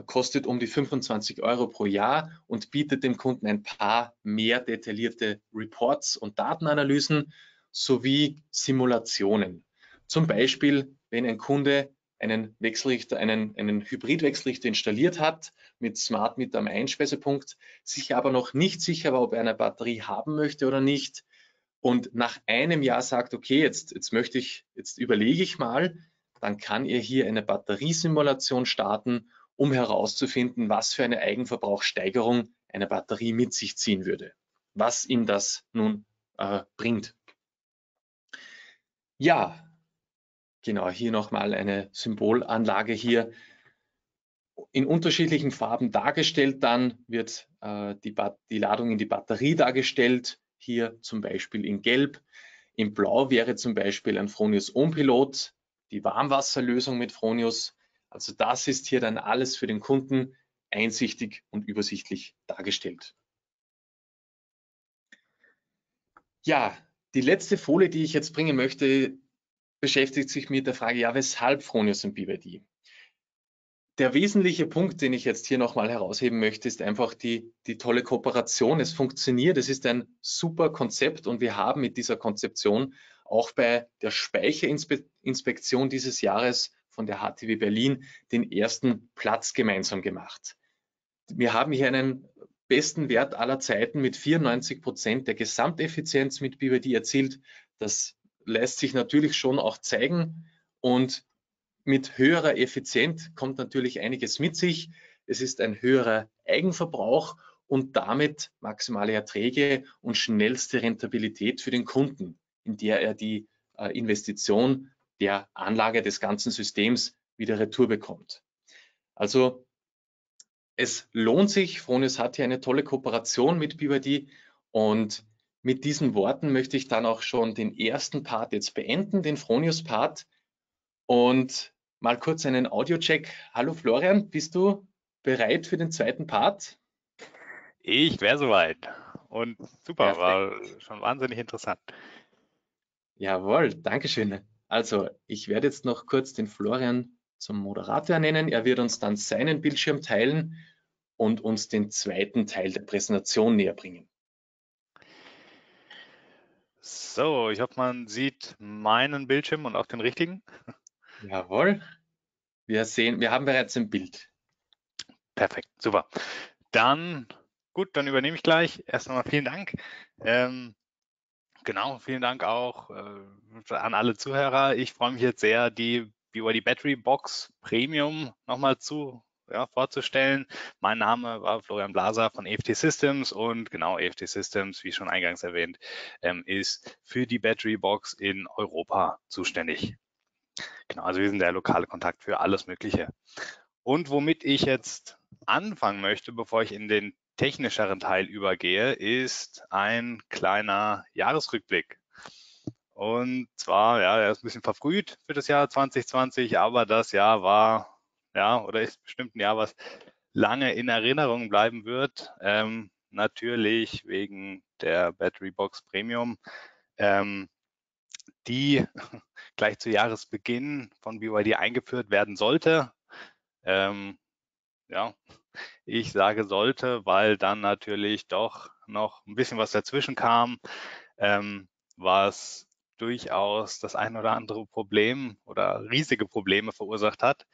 kostet um die 25 Euro pro Jahr und bietet dem Kunden ein paar mehr detaillierte Reports und Datenanalysen sowie Simulationen. Zum Beispiel, wenn ein Kunde einen Wechselrichter, einen, einen Hybridwechselrichter installiert hat mit Smart Meter am Einspeisepunkt, sich aber noch nicht sicher war, ob er eine Batterie haben möchte oder nicht, und nach einem Jahr sagt, okay, jetzt, jetzt möchte ich, jetzt überlege ich mal, dann kann ihr hier eine Batteriesimulation starten, um herauszufinden, was für eine Eigenverbrauchssteigerung eine Batterie mit sich ziehen würde, was ihm das nun äh, bringt. Ja, genau, hier nochmal eine Symbolanlage hier in unterschiedlichen Farben dargestellt. Dann wird äh, die, die Ladung in die Batterie dargestellt hier zum Beispiel in Gelb. In Blau wäre zum Beispiel ein Fronius Ohmpilot, die Warmwasserlösung mit Fronius. Also das ist hier dann alles für den Kunden einsichtig und übersichtlich dargestellt. Ja, die letzte Folie, die ich jetzt bringen möchte, beschäftigt sich mit der Frage, ja, weshalb Fronius und BYD? Der wesentliche Punkt, den ich jetzt hier nochmal herausheben möchte, ist einfach die, die tolle Kooperation. Es funktioniert, es ist ein super Konzept und wir haben mit dieser Konzeption auch bei der Speicherinspektion dieses Jahres von der HTW Berlin den ersten Platz gemeinsam gemacht. Wir haben hier einen besten Wert aller Zeiten mit 94 Prozent der Gesamteffizienz mit BYD erzielt. Das lässt sich natürlich schon auch zeigen und mit höherer Effizienz kommt natürlich einiges mit sich. Es ist ein höherer Eigenverbrauch und damit maximale Erträge und schnellste Rentabilität für den Kunden, in der er die äh, Investition der Anlage des ganzen Systems wieder retour bekommt. Also es lohnt sich. Fronius hat hier eine tolle Kooperation mit BYD und mit diesen Worten möchte ich dann auch schon den ersten Part jetzt beenden, den Fronius-Part. Und mal kurz einen Audio-Check. Hallo Florian, bist du bereit für den zweiten Part?
Ich wäre soweit. Und super, Perfekt. war schon wahnsinnig interessant.
Jawohl, Dankeschön. Also, ich werde jetzt noch kurz den Florian zum Moderator nennen. Er wird uns dann seinen Bildschirm teilen und uns den zweiten Teil der Präsentation näher bringen.
So, ich hoffe, man sieht meinen Bildschirm und auch den richtigen.
Jawohl. Wir sehen, wir haben bereits ein Bild.
Perfekt, super. Dann, gut, dann übernehme ich gleich. Erst einmal vielen Dank. Ähm, genau, vielen Dank auch äh, an alle Zuhörer. Ich freue mich jetzt sehr, die BYD Battery Box Premium nochmal zu ja, vorzustellen. Mein Name war Florian Blaser von EFT Systems und genau EFT Systems, wie schon eingangs erwähnt, ähm, ist für die Battery Box in Europa zuständig. Genau, also wir sind der lokale Kontakt für alles Mögliche. Und womit ich jetzt anfangen möchte, bevor ich in den technischeren Teil übergehe, ist ein kleiner Jahresrückblick. Und zwar, ja, er ist ein bisschen verfrüht für das Jahr 2020, aber das Jahr war ja, oder ist bestimmt ein Jahr, was lange in Erinnerung bleiben wird. Ähm, natürlich wegen der Battery Box Premium, ähm, die gleich zu Jahresbeginn von BYD eingeführt werden sollte. Ähm, ja, ich sage sollte, weil dann natürlich doch noch ein bisschen was dazwischen kam, ähm, was durchaus das ein oder andere Problem oder riesige Probleme verursacht hat.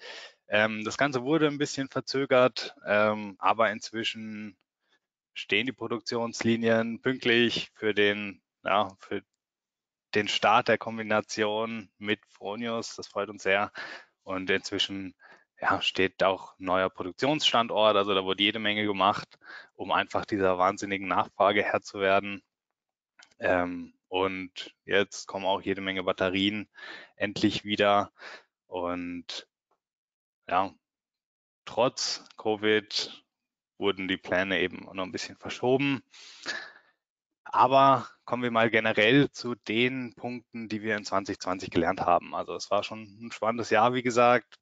Ähm, das Ganze wurde ein bisschen verzögert, ähm, aber inzwischen stehen die Produktionslinien pünktlich für den, ja, für den Start der Kombination mit Fronius. Das freut uns sehr. Und inzwischen ja, steht auch neuer Produktionsstandort. Also da wurde jede Menge gemacht, um einfach dieser wahnsinnigen Nachfrage Herr zu werden. Ähm, und jetzt kommen auch jede Menge Batterien endlich wieder. Und ja, trotz Covid wurden die Pläne eben noch ein bisschen verschoben. Aber kommen wir mal generell zu den Punkten, die wir in 2020 gelernt haben. Also es war schon ein spannendes Jahr, wie gesagt.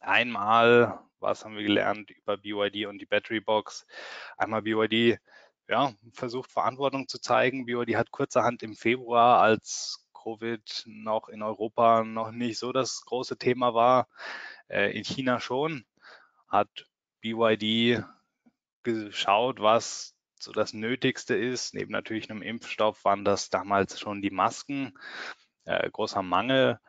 Einmal, was haben wir gelernt über BYD und die Battery Box? Einmal BYD, ja, versucht Verantwortung zu zeigen. BYD hat kurzerhand im Februar, als Covid noch in Europa noch nicht so das große Thema war, äh, in China schon, hat BYD geschaut, was so das Nötigste ist. Neben natürlich einem Impfstoff waren das damals schon die Masken, äh, großer Mangel.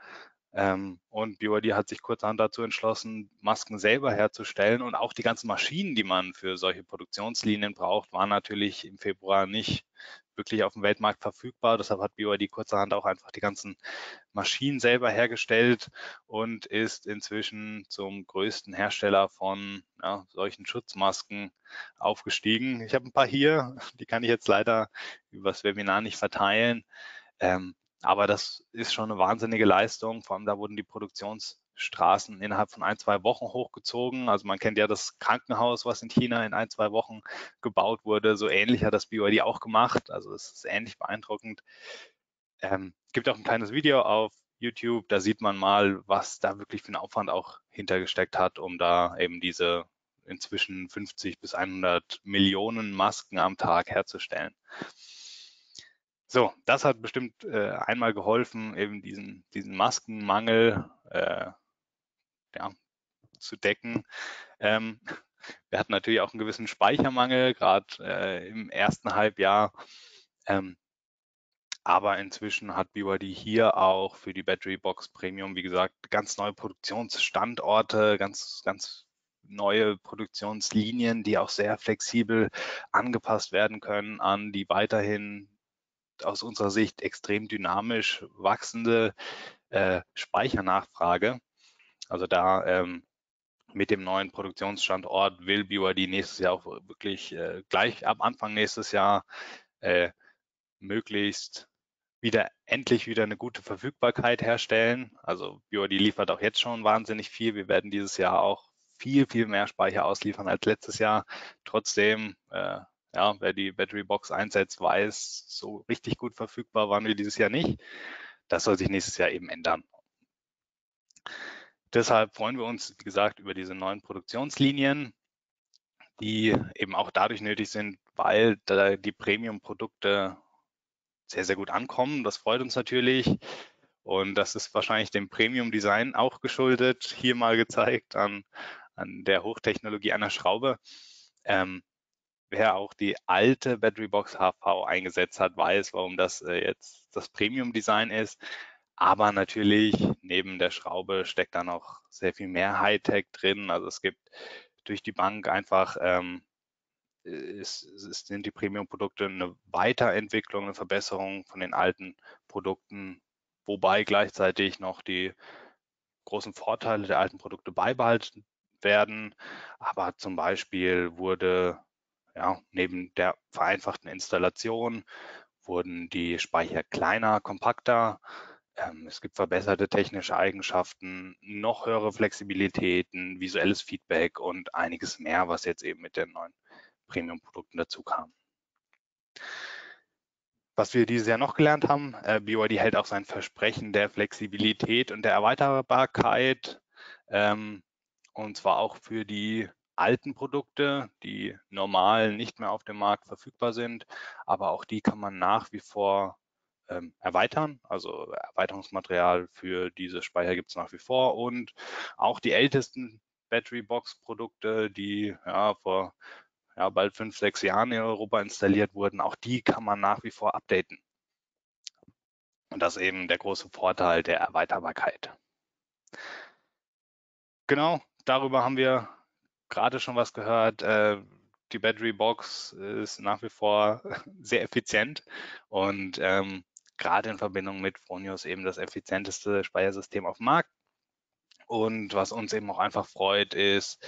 Ähm, und BYD hat sich kurzerhand dazu entschlossen, Masken selber herzustellen. Und auch die ganzen Maschinen, die man für solche Produktionslinien braucht, waren natürlich im Februar nicht wirklich auf dem Weltmarkt verfügbar. Deshalb hat BYD kurzerhand auch einfach die ganzen Maschinen selber hergestellt und ist inzwischen zum größten Hersteller von ja, solchen Schutzmasken aufgestiegen. Ich habe ein paar hier, die kann ich jetzt leider übers Webinar nicht verteilen. Ähm, aber das ist schon eine wahnsinnige Leistung. Vor allem da wurden die Produktionsstraßen innerhalb von ein, zwei Wochen hochgezogen. Also man kennt ja das Krankenhaus, was in China in ein, zwei Wochen gebaut wurde. So ähnlich hat das BYD auch gemacht. Also es ist ähnlich beeindruckend. Ähm, gibt auch ein kleines Video auf YouTube, da sieht man mal, was da wirklich für einen Aufwand auch hintergesteckt hat, um da eben diese inzwischen 50 bis 100 Millionen Masken am Tag herzustellen. So, das hat bestimmt äh, einmal geholfen, eben diesen, diesen Maskenmangel äh, ja, zu decken. Ähm, wir hatten natürlich auch einen gewissen Speichermangel, gerade äh, im ersten Halbjahr. Ähm, aber inzwischen hat BYD hier auch für die Battery Box Premium, wie gesagt, ganz neue Produktionsstandorte, ganz, ganz neue Produktionslinien, die auch sehr flexibel angepasst werden können an die weiterhin aus unserer Sicht extrem dynamisch wachsende äh, Speichernachfrage. Also da ähm, mit dem neuen Produktionsstandort will BYD nächstes Jahr auch wirklich äh, gleich ab Anfang nächstes Jahr äh, möglichst wieder endlich wieder eine gute Verfügbarkeit herstellen. Also BYD liefert auch jetzt schon wahnsinnig viel. Wir werden dieses Jahr auch viel, viel mehr Speicher ausliefern als letztes Jahr. Trotzdem äh, ja, wer die Battery Box einsetzt, weiß, so richtig gut verfügbar waren wir dieses Jahr nicht. Das soll sich nächstes Jahr eben ändern. Deshalb freuen wir uns, wie gesagt, über diese neuen Produktionslinien, die eben auch dadurch nötig sind, weil da die Premium-Produkte sehr, sehr gut ankommen. Das freut uns natürlich. Und das ist wahrscheinlich dem Premium-Design auch geschuldet, hier mal gezeigt an, an der Hochtechnologie einer Schraube. Ähm, wer auch die alte Battery Box HV eingesetzt hat, weiß, warum das äh, jetzt das Premium-Design ist. Aber natürlich neben der Schraube steckt da noch sehr viel mehr Hightech drin. Also es gibt durch die Bank einfach ähm, ist, ist, sind die Premium-Produkte eine Weiterentwicklung, eine Verbesserung von den alten Produkten, wobei gleichzeitig noch die großen Vorteile der alten Produkte beibehalten werden. Aber zum Beispiel wurde ja, neben der vereinfachten Installation wurden die Speicher kleiner, kompakter. Ähm, es gibt verbesserte technische Eigenschaften, noch höhere Flexibilitäten, visuelles Feedback und einiges mehr, was jetzt eben mit den neuen Premium-Produkten dazu kam. Was wir dieses Jahr noch gelernt haben, äh, BYD hält auch sein Versprechen der Flexibilität und der Erweiterbarkeit. Ähm, und zwar auch für die alten Produkte, die normal nicht mehr auf dem Markt verfügbar sind, aber auch die kann man nach wie vor ähm, erweitern. Also Erweiterungsmaterial für diese Speicher gibt es nach wie vor und auch die ältesten Battery Box Produkte, die ja vor ja, bald fünf, sechs Jahren in Europa installiert wurden, auch die kann man nach wie vor updaten. Und das ist eben der große Vorteil der Erweiterbarkeit. Genau, darüber haben wir gerade schon was gehört. Äh, die Battery Box ist nach wie vor sehr effizient und ähm, gerade in Verbindung mit Fronius eben das effizienteste Speichersystem auf dem Markt. Und was uns eben auch einfach freut, ist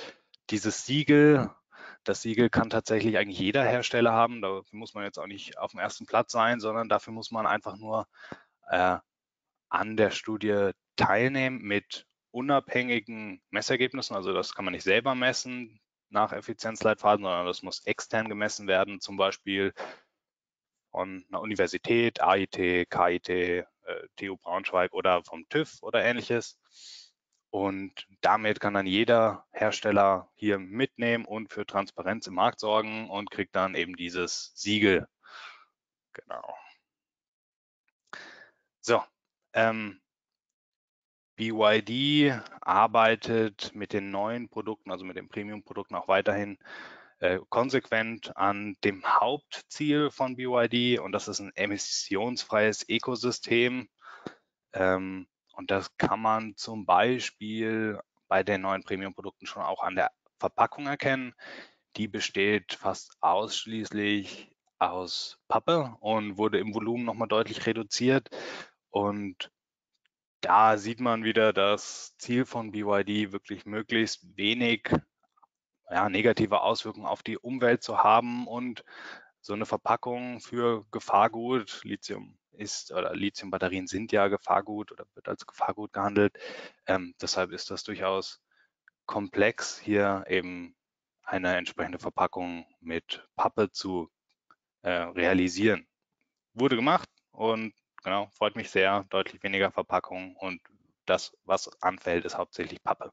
dieses Siegel. Das Siegel kann tatsächlich eigentlich jeder Hersteller haben. Dafür muss man jetzt auch nicht auf dem ersten Platz sein, sondern dafür muss man einfach nur äh, an der Studie teilnehmen mit unabhängigen Messergebnissen. Also das kann man nicht selber messen nach Effizienzleitfaden, sondern das muss extern gemessen werden, zum Beispiel von einer Universität, AIT, KIT, äh, TU Braunschweig oder vom TÜV oder ähnliches. Und damit kann dann jeder Hersteller hier mitnehmen und für Transparenz im Markt sorgen und kriegt dann eben dieses Siegel. Genau. So, ähm, BYD arbeitet mit den neuen Produkten, also mit den Premium-Produkten auch weiterhin äh, konsequent an dem Hauptziel von BYD und das ist ein emissionsfreies Ökosystem. Ähm, und das kann man zum Beispiel bei den neuen Premium-Produkten schon auch an der Verpackung erkennen. Die besteht fast ausschließlich aus Pappe und wurde im Volumen nochmal deutlich reduziert. Und da sieht man wieder das Ziel von BYD, wirklich möglichst wenig ja, negative Auswirkungen auf die Umwelt zu haben und so eine Verpackung für Gefahrgut, Lithium ist oder Lithiumbatterien sind ja Gefahrgut oder wird als Gefahrgut gehandelt. Ähm, deshalb ist das durchaus komplex, hier eben eine entsprechende Verpackung mit Pappe zu äh, realisieren. Wurde gemacht und genau, freut mich sehr, deutlich weniger Verpackung und das, was anfällt, ist hauptsächlich Pappe.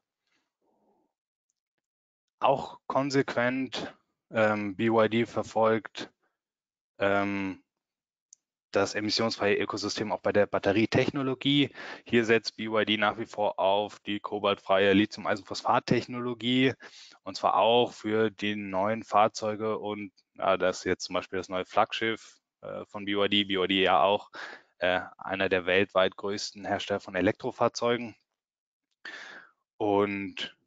Auch konsequent ähm, BYD verfolgt ähm, das emissionsfreie Ökosystem auch bei der Batterietechnologie. Hier setzt BYD nach wie vor auf die kobaltfreie Lithium-Eisenphosphat-Technologie und zwar auch für die neuen Fahrzeuge und ja, das ist jetzt zum Beispiel das neue Flaggschiff äh, von BYD, BYD ja auch äh, einer der weltweit größten Hersteller von Elektrofahrzeugen. Und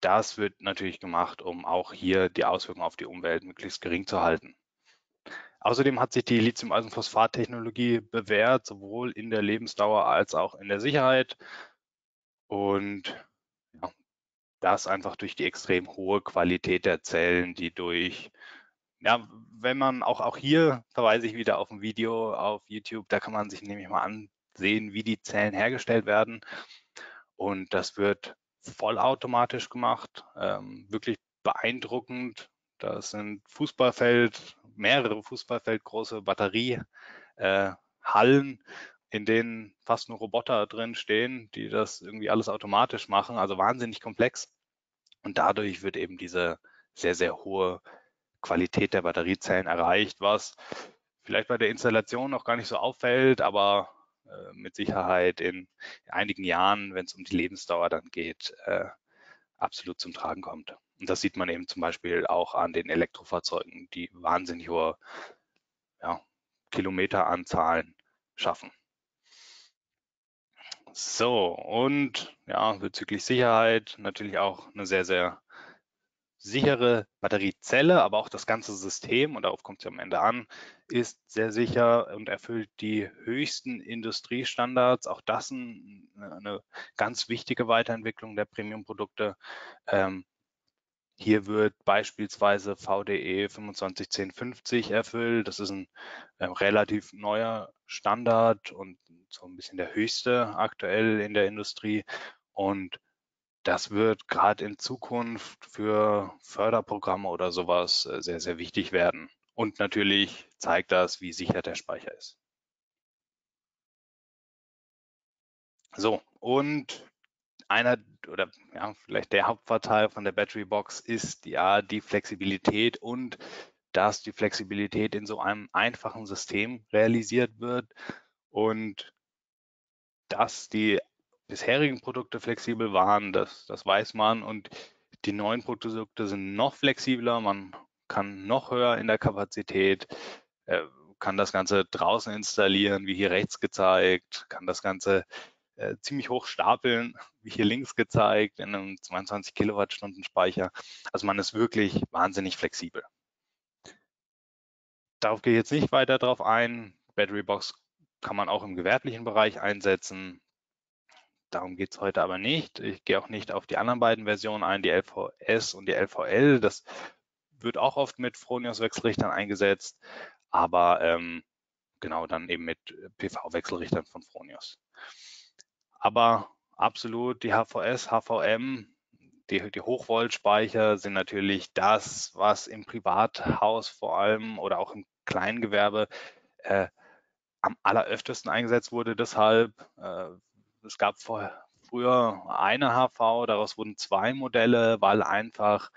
das wird natürlich gemacht, um auch hier die Auswirkungen auf die Umwelt möglichst gering zu halten. Außerdem hat sich die Lithium-Eisenphosphat-Technologie bewährt, sowohl in der Lebensdauer als auch in der Sicherheit. Und ja, das einfach durch die extrem hohe Qualität der Zellen, die durch ja, wenn man auch, auch hier verweise ich wieder auf ein Video auf YouTube, da kann man sich nämlich mal ansehen, wie die Zellen hergestellt werden. Und das wird vollautomatisch gemacht, ähm, wirklich beeindruckend. Das sind Fußballfeld, mehrere Fußballfeld große Batteriehallen, äh, in denen fast nur Roboter drin stehen, die das irgendwie alles automatisch machen, also wahnsinnig komplex. Und dadurch wird eben diese sehr, sehr hohe Qualität der Batteriezellen erreicht, was vielleicht bei der Installation noch gar nicht so auffällt, aber äh, mit Sicherheit in einigen Jahren, wenn es um die Lebensdauer dann geht, äh, absolut zum Tragen kommt. Und das sieht man eben zum Beispiel auch an den Elektrofahrzeugen, die wahnsinnig hohe ja, Kilometeranzahlen schaffen. So, und ja, bezüglich Sicherheit natürlich auch eine sehr, sehr sichere Batteriezelle, aber auch das ganze System, und darauf kommt es ja am Ende an, ist sehr sicher und erfüllt die höchsten Industriestandards. Auch das ein, eine ganz wichtige Weiterentwicklung der Premium-Produkte. Ähm, hier wird beispielsweise VDE 251050 erfüllt. Das ist ein äh, relativ neuer Standard und so ein bisschen der höchste aktuell in der Industrie. Und das wird gerade in Zukunft für Förderprogramme oder sowas äh, sehr, sehr wichtig werden. Und natürlich zeigt das, wie sicher der Speicher ist. So, und einer oder ja, vielleicht der Hauptvorteil von der Battery Box ist ja die Flexibilität und dass die Flexibilität in so einem einfachen System realisiert wird und dass die bisherigen Produkte flexibel waren, das, das weiß man und die neuen Produkte sind noch flexibler, man kann noch höher in der Kapazität, äh, kann das Ganze draußen installieren, wie hier rechts gezeigt, kann das Ganze äh, ziemlich hoch stapeln, wie hier links gezeigt, in einem 22 Kilowattstunden Speicher. Also man ist wirklich wahnsinnig flexibel. Darauf gehe ich jetzt nicht weiter drauf ein. Battery Box kann man auch im gewerblichen Bereich einsetzen. Darum geht es heute aber nicht. Ich gehe auch nicht auf die anderen beiden Versionen ein, die LVS und die LVL. Das wird auch oft mit Fronius-Wechselrichtern eingesetzt, aber ähm, genau dann eben mit PV-Wechselrichtern von Fronius. Aber absolut die HVS, HVM, die, die Hochvoltspeicher sind natürlich das, was im Privathaus vor allem oder auch im Kleingewerbe äh, am alleröftesten eingesetzt wurde. Deshalb, äh, es gab vorher, früher eine HV, daraus wurden zwei Modelle, weil einfach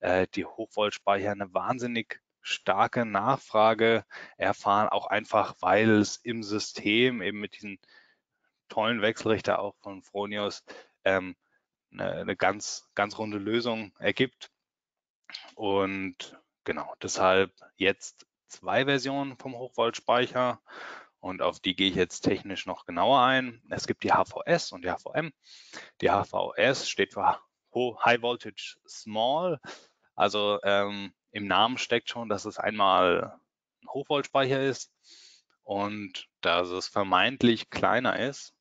äh, die Hochvoltspeicher eine wahnsinnig starke Nachfrage erfahren, auch einfach, weil es im System eben mit diesen tollen Wechselrichter auch von Fronius ähm, eine, eine ganz, ganz runde Lösung ergibt. Und genau, deshalb jetzt zwei Versionen vom Hochvoltspeicher und auf die gehe ich jetzt technisch noch genauer ein. Es gibt die HVS und die HVM. Die HVS steht für High Voltage Small. Also ähm, im Namen steckt schon, dass es einmal ein Hochvoltspeicher ist und dass es vermeintlich kleiner ist.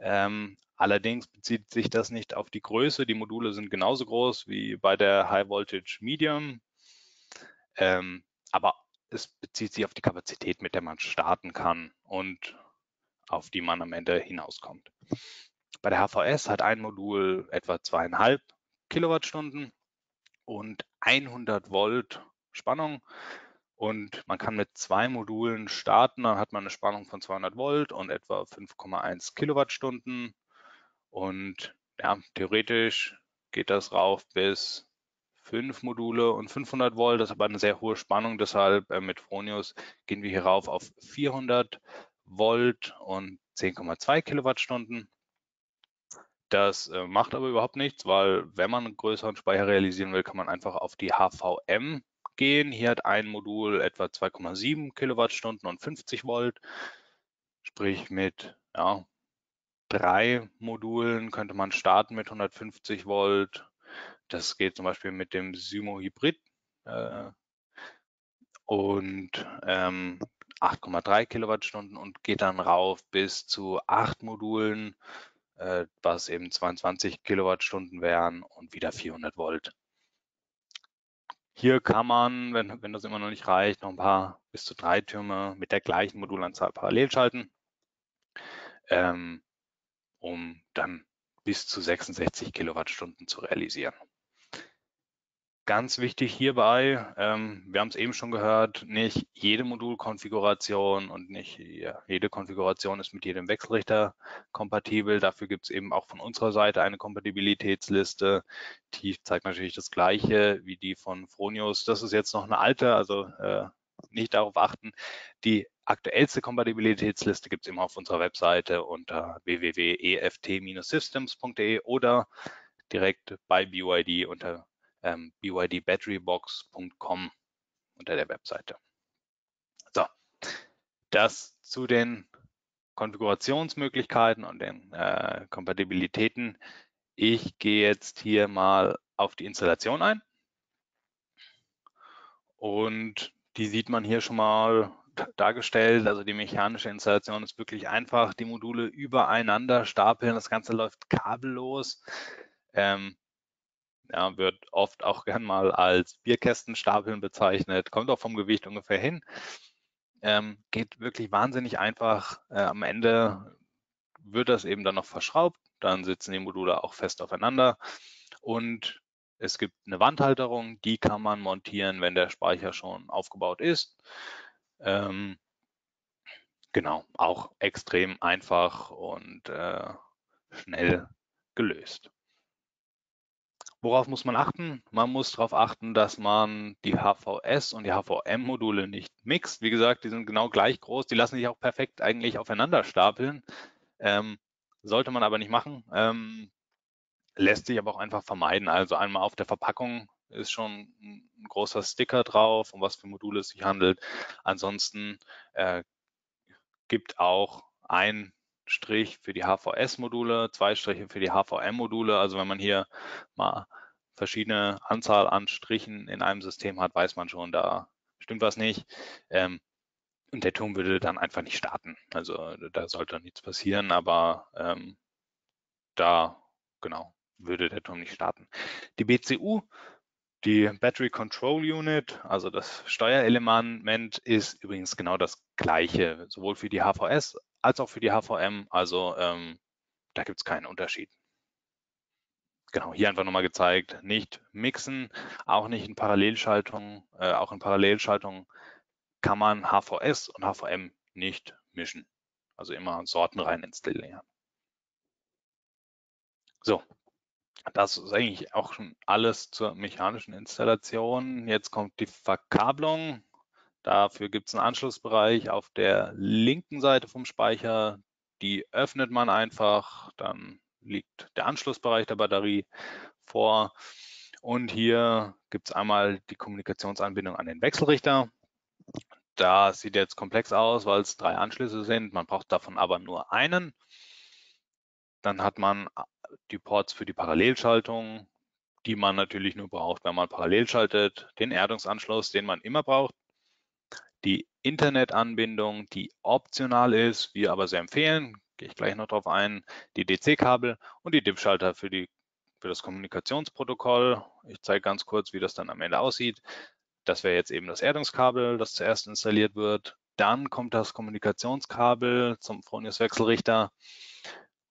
Ähm, allerdings bezieht sich das nicht auf die Größe. Die Module sind genauso groß wie bei der High Voltage Medium. Ähm, aber es bezieht sich auf die Kapazität, mit der man starten kann und auf die man am Ende hinauskommt. Bei der HVS hat ein Modul etwa zweieinhalb Kilowattstunden und 100 Volt Spannung. Und man kann mit zwei Modulen starten, dann hat man eine Spannung von 200 Volt und etwa 5,1 Kilowattstunden. Und ja, theoretisch geht das rauf bis fünf Module und 500 Volt. Das ist aber eine sehr hohe Spannung. Deshalb äh, mit Fronius gehen wir hier rauf auf 400 Volt und 10,2 Kilowattstunden. Das äh, macht aber überhaupt nichts, weil wenn man einen größeren Speicher realisieren will, kann man einfach auf die HVM gehen. Hier hat ein Modul etwa 2,7 Kilowattstunden und 50 Volt. Sprich mit ja, drei Modulen könnte man starten mit 150 Volt. Das geht zum Beispiel mit dem Symo Hybrid äh, und ähm, 8,3 Kilowattstunden und geht dann rauf bis zu acht Modulen äh, was eben 22 Kilowattstunden wären und wieder 400 Volt. Hier kann man, wenn, wenn das immer noch nicht reicht, noch ein paar bis zu drei Türme mit der gleichen Modulanzahl parallel schalten, ähm, um dann bis zu 66 Kilowattstunden zu realisieren. Ganz wichtig hierbei, ähm, wir haben es eben schon gehört, nicht jede Modulkonfiguration und nicht jede Konfiguration ist mit jedem Wechselrichter kompatibel. Dafür gibt es eben auch von unserer Seite eine Kompatibilitätsliste. Die zeigt natürlich das gleiche wie die von Fronius. Das ist jetzt noch eine alte, also äh, nicht darauf achten. Die aktuellste Kompatibilitätsliste gibt es immer auf unserer Webseite unter www.eft-systems.de oder direkt bei BYD unter ähm, bydbatterybox.com unter der Webseite. So, das zu den Konfigurationsmöglichkeiten und den äh, Kompatibilitäten. Ich gehe jetzt hier mal auf die Installation ein. Und die sieht man hier schon mal dargestellt. Also die mechanische Installation ist wirklich einfach. Die Module übereinander stapeln. Das Ganze läuft kabellos. Ähm, ja, wird oft auch gern mal als Bierkästenstapeln bezeichnet, kommt auch vom Gewicht ungefähr hin. Ähm, geht wirklich wahnsinnig einfach. Äh, am Ende wird das eben dann noch verschraubt, dann sitzen die Module auch fest aufeinander und es gibt eine Wandhalterung, die kann man montieren, wenn der Speicher schon aufgebaut ist. Ähm, genau, auch extrem einfach und äh, schnell gelöst. Worauf muss man achten? Man muss darauf achten, dass man die HVS und die HVM-Module nicht mixt. Wie gesagt, die sind genau gleich groß, die lassen sich auch perfekt eigentlich aufeinander stapeln. Ähm, sollte man aber nicht machen. Ähm, lässt sich aber auch einfach vermeiden. Also einmal auf der Verpackung ist schon ein großer Sticker drauf, um was für Module es sich handelt. Ansonsten äh, gibt auch ein Strich für die HVS-Module, zwei Striche für die HVM-Module. Also wenn man hier mal verschiedene Anzahl an Strichen in einem System hat, weiß man schon, da stimmt was nicht. Ähm, und der Turm würde dann einfach nicht starten. Also da sollte nichts passieren, aber ähm, da genau würde der Turm nicht starten. Die BCU, die Battery Control Unit, also das Steuerelement, ist übrigens genau das gleiche, sowohl für die HVS als auch für die HVM. Also ähm, da gibt es keinen Unterschied. Genau, hier einfach nochmal gezeigt, nicht mixen, auch nicht in Parallelschaltung, äh, auch in Parallelschaltung kann man HVS und HVM nicht mischen. Also immer Sorten rein installieren. So, das ist eigentlich auch schon alles zur mechanischen Installation. Jetzt kommt die Verkabelung. Dafür gibt es einen Anschlussbereich auf der linken Seite vom Speicher. Die öffnet man einfach, dann liegt der Anschlussbereich der Batterie vor. Und hier gibt es einmal die Kommunikationsanbindung an den Wechselrichter. Da sieht jetzt komplex aus, weil es drei Anschlüsse sind. Man braucht davon aber nur einen. Dann hat man die Ports für die Parallelschaltung, die man natürlich nur braucht, wenn man parallel schaltet. Den Erdungsanschluss, den man immer braucht die Internetanbindung, die optional ist, wir aber sehr empfehlen, gehe ich gleich noch drauf ein, die DC-Kabel und die DIP-Schalter für, für das Kommunikationsprotokoll. Ich zeige ganz kurz, wie das dann am Ende aussieht. Das wäre jetzt eben das Erdungskabel, das zuerst installiert wird. Dann kommt das Kommunikationskabel zum Fronius-Wechselrichter.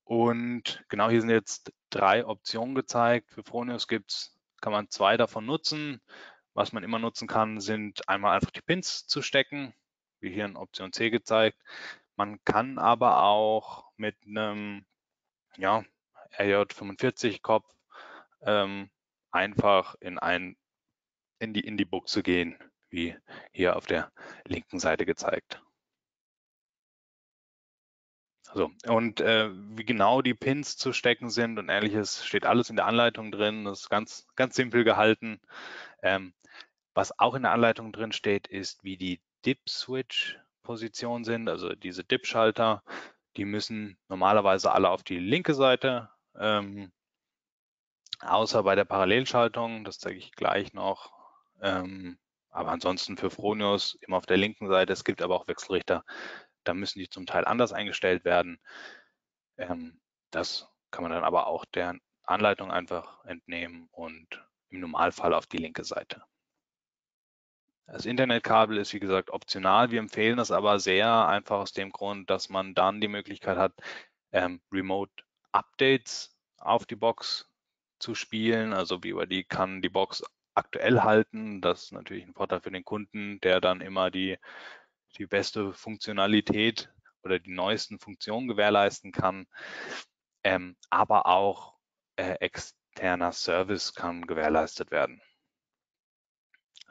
Und genau hier sind jetzt drei Optionen gezeigt. Für Fronius gibt's, kann man zwei davon nutzen. Was man immer nutzen kann, sind einmal einfach die Pins zu stecken, wie hier in Option C gezeigt. Man kann aber auch mit einem ja, RJ45-Kopf ähm, einfach in, ein, in, die, in die Buchse gehen, wie hier auf der linken Seite gezeigt. So, und äh, wie genau die Pins zu stecken sind und ähnliches, steht alles in der Anleitung drin. Das ist ganz, ganz simpel gehalten. Ähm, was auch in der Anleitung drin steht, ist, wie die Dip-Switch-Positionen sind, also diese Dip-Schalter. Die müssen normalerweise alle auf die linke Seite, ähm, außer bei der Parallelschaltung, das zeige ich gleich noch. Ähm, aber ansonsten für Fronius immer auf der linken Seite. Es gibt aber auch Wechselrichter, da müssen die zum Teil anders eingestellt werden. Ähm, das kann man dann aber auch der Anleitung einfach entnehmen und im Normalfall auf die linke Seite. Das Internetkabel ist, wie gesagt, optional. Wir empfehlen das aber sehr, einfach aus dem Grund, dass man dann die Möglichkeit hat, ähm, Remote Updates auf die Box zu spielen. Also BYD kann die Box aktuell halten. Das ist natürlich ein Vorteil für den Kunden, der dann immer die, die beste Funktionalität oder die neuesten Funktionen gewährleisten kann. Ähm, aber auch äh, externer Service kann gewährleistet werden.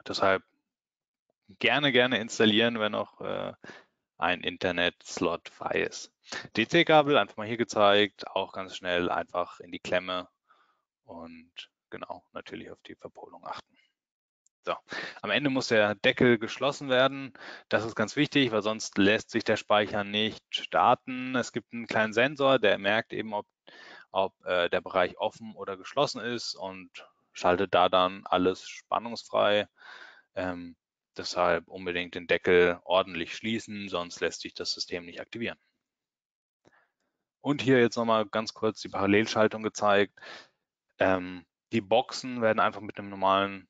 Deshalb gerne, gerne installieren, wenn noch äh, ein Internet-Slot frei ist. DC-Kabel einfach mal hier gezeigt, auch ganz schnell einfach in die Klemme und genau, natürlich auf die Verpolung achten. So, am Ende muss der Deckel geschlossen werden. Das ist ganz wichtig, weil sonst lässt sich der Speicher nicht starten. Es gibt einen kleinen Sensor, der merkt eben, ob, ob äh, der Bereich offen oder geschlossen ist und schaltet da dann alles spannungsfrei. Ähm, Deshalb unbedingt den Deckel ordentlich schließen, sonst lässt sich das System nicht aktivieren. Und hier jetzt nochmal ganz kurz die Parallelschaltung gezeigt. Ähm, die Boxen werden einfach mit einem normalen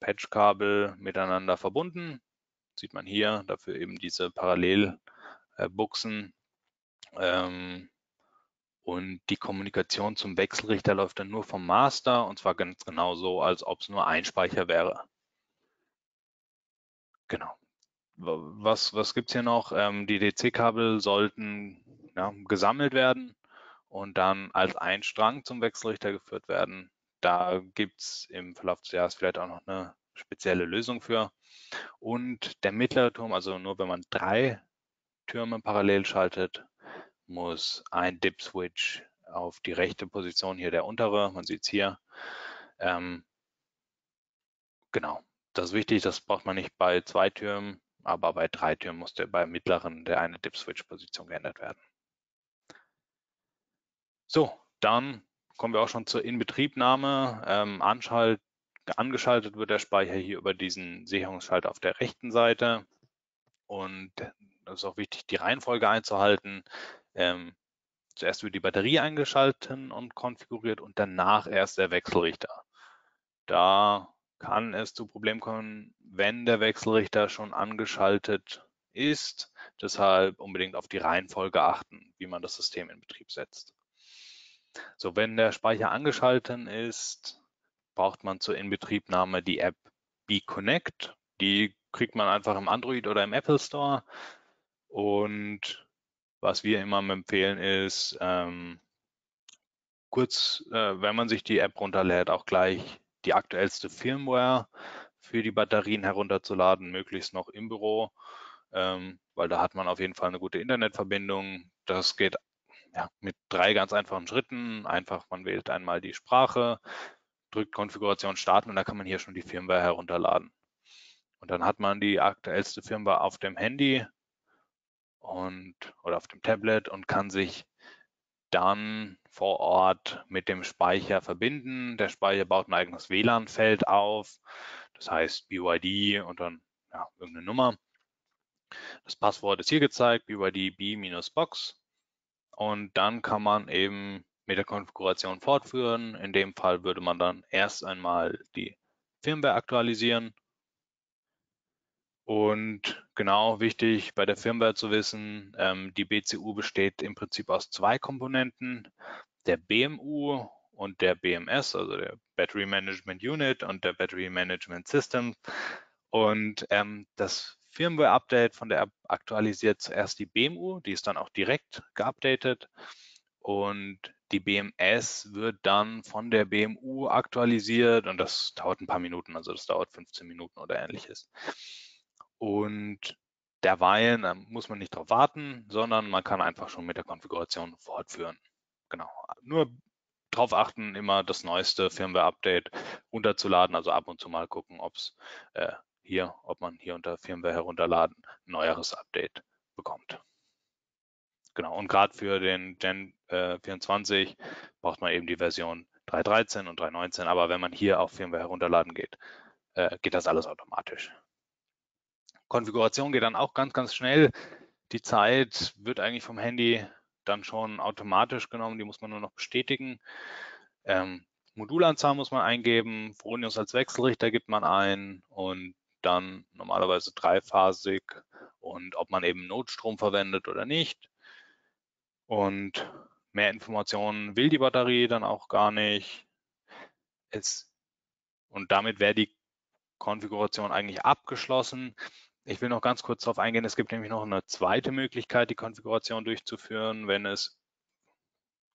Patchkabel miteinander verbunden. Sieht man hier, dafür eben diese Parallelbuchsen. Ähm, und die Kommunikation zum Wechselrichter läuft dann nur vom Master und zwar ganz genau so, als ob es nur ein Speicher wäre. Genau. Was, was gibt es hier noch? Ähm, die DC-Kabel sollten ja, gesammelt werden und dann als ein Strang zum Wechselrichter geführt werden. Da gibt es im Verlauf des Jahres vielleicht auch noch eine spezielle Lösung für. Und der mittlere Turm, also nur wenn man drei Türme parallel schaltet, muss ein Dip-Switch auf die rechte Position, hier der untere, man sieht es hier. Ähm, genau, das ist wichtig, das braucht man nicht bei zwei Türmen, aber bei drei Türmen muss der bei mittleren der eine Dip-Switch-Position geändert werden. So, dann kommen wir auch schon zur Inbetriebnahme. Ähm, anschalt, angeschaltet wird der Speicher hier über diesen Sicherungsschalter auf der rechten Seite. Und es ist auch wichtig, die Reihenfolge einzuhalten. Ähm, zuerst wird die Batterie eingeschaltet und konfiguriert und danach erst der Wechselrichter. Da kann es zu Problemen kommen, wenn der Wechselrichter schon angeschaltet ist. Deshalb unbedingt auf die Reihenfolge achten, wie man das System in Betrieb setzt. So, wenn der Speicher angeschaltet ist, braucht man zur Inbetriebnahme die App BeConnect. Die kriegt man einfach im Android oder im Apple Store. Und was wir immer empfehlen ist, ähm, kurz, äh, wenn man sich die App runterlädt, auch gleich die aktuellste Firmware für die Batterien herunterzuladen, möglichst noch im Büro, ähm, weil da hat man auf jeden Fall eine gute Internetverbindung. Das geht ja, mit drei ganz einfachen Schritten. Einfach, man wählt einmal die Sprache, drückt Konfiguration starten und dann kann man hier schon die Firmware herunterladen. Und dann hat man die aktuellste Firmware auf dem Handy und oder auf dem Tablet und kann sich dann vor Ort mit dem Speicher verbinden. Der Speicher baut ein eigenes WLAN-Feld auf, das heißt BYD und dann ja, irgendeine Nummer. Das Passwort ist hier gezeigt, BYD B-Box. Und dann kann man eben mit der Konfiguration fortführen. In dem Fall würde man dann erst einmal die Firmware aktualisieren und genau wichtig bei der Firmware zu wissen, ähm, die BCU besteht im Prinzip aus zwei Komponenten, der BMU und der BMS, also der Battery Management Unit und der Battery Management System. Und ähm, das Firmware-Update von der App aktualisiert zuerst die BMU, die ist dann auch direkt geupdatet. Und die BMS wird dann von der BMU aktualisiert und das dauert ein paar Minuten, also das dauert 15 Minuten oder ähnliches. Und derweil äh, muss man nicht darauf warten, sondern man kann einfach schon mit der Konfiguration fortführen. Genau. Nur darauf achten, immer das neueste Firmware-Update runterzuladen, also ab und zu mal gucken, ob es äh, hier, ob man hier unter Firmware herunterladen ein neueres Update bekommt. Genau, und gerade für den Gen äh, 24 braucht man eben die Version 3.13 und 3.19, aber wenn man hier auf Firmware herunterladen geht, äh, geht das alles automatisch. Konfiguration geht dann auch ganz, ganz schnell. Die Zeit wird eigentlich vom Handy dann schon automatisch genommen, die muss man nur noch bestätigen. Ähm, Modulanzahl muss man eingeben, Fronius als Wechselrichter gibt man ein und dann normalerweise dreiphasig und ob man eben Notstrom verwendet oder nicht. Und mehr Informationen will die Batterie dann auch gar nicht. Es, und damit wäre die Konfiguration eigentlich abgeschlossen. Ich will noch ganz kurz darauf eingehen, es gibt nämlich noch eine zweite Möglichkeit, die Konfiguration durchzuführen, wenn es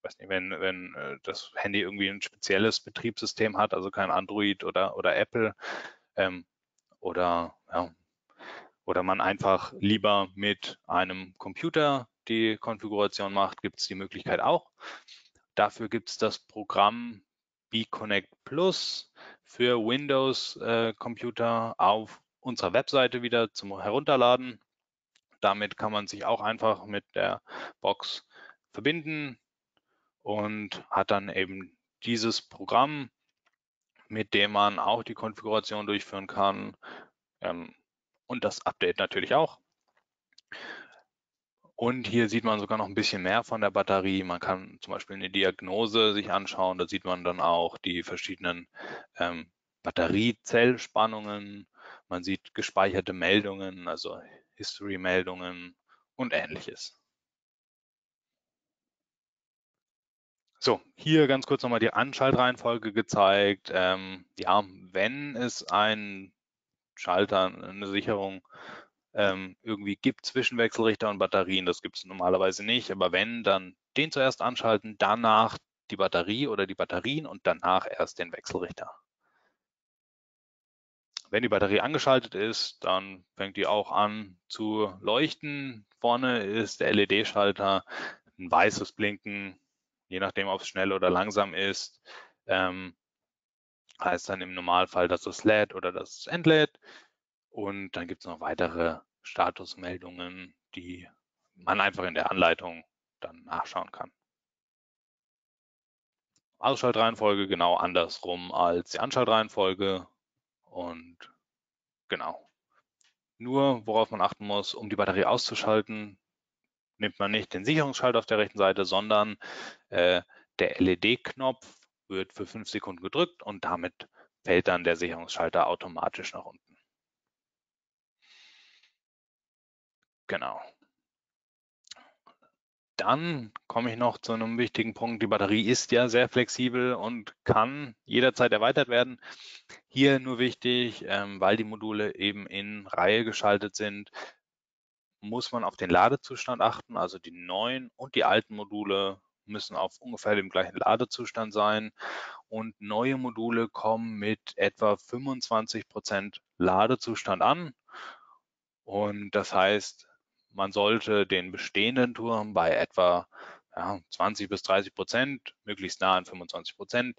weiß nicht, wenn, wenn äh, das Handy irgendwie ein spezielles Betriebssystem hat, also kein Android oder, oder Apple ähm, oder, ja, oder man einfach lieber mit einem Computer die Konfiguration macht, gibt es die Möglichkeit auch. Dafür gibt es das Programm BeConnect Plus für Windows-Computer äh, auf unserer Webseite wieder zum Herunterladen. Damit kann man sich auch einfach mit der Box verbinden und hat dann eben dieses Programm, mit dem man auch die Konfiguration durchführen kann ähm, und das Update natürlich auch. Und hier sieht man sogar noch ein bisschen mehr von der Batterie. Man kann zum Beispiel eine Diagnose sich anschauen. Da sieht man dann auch die verschiedenen ähm, Batteriezellspannungen man sieht gespeicherte Meldungen, also History-Meldungen und ähnliches. So, hier ganz kurz nochmal die Anschaltreihenfolge gezeigt. Ähm, ja, wenn es ein Schalter, eine Sicherung ähm, irgendwie gibt zwischen Wechselrichter und Batterien. Das gibt es normalerweise nicht, aber wenn, dann den zuerst anschalten, danach die Batterie oder die Batterien und danach erst den Wechselrichter. Wenn die Batterie angeschaltet ist, dann fängt die auch an zu leuchten. Vorne ist der LED-Schalter, ein weißes Blinken, je nachdem, ob es schnell oder langsam ist. Ähm, heißt dann im Normalfall, dass es lädt oder dass es entlädt. Und dann gibt es noch weitere Statusmeldungen, die man einfach in der Anleitung dann nachschauen kann. Ausschaltreihenfolge genau andersrum als die Anschaltreihenfolge und genau. Nur worauf man achten muss, um die Batterie auszuschalten, nimmt man nicht den Sicherungsschalter auf der rechten Seite, sondern äh, der LED-Knopf wird für fünf Sekunden gedrückt und damit fällt dann der Sicherungsschalter automatisch nach unten. Genau. Dann komme ich noch zu einem wichtigen Punkt. Die Batterie ist ja sehr flexibel und kann jederzeit erweitert werden. Hier nur wichtig, ähm, weil die Module eben in Reihe geschaltet sind, muss man auf den Ladezustand achten. Also die neuen und die alten Module müssen auf ungefähr dem gleichen Ladezustand sein. Und neue Module kommen mit etwa 25 Prozent Ladezustand an. Und das heißt, man sollte den bestehenden Turm bei etwa ja, 20 bis 30 Prozent, möglichst nah an 25 Prozent,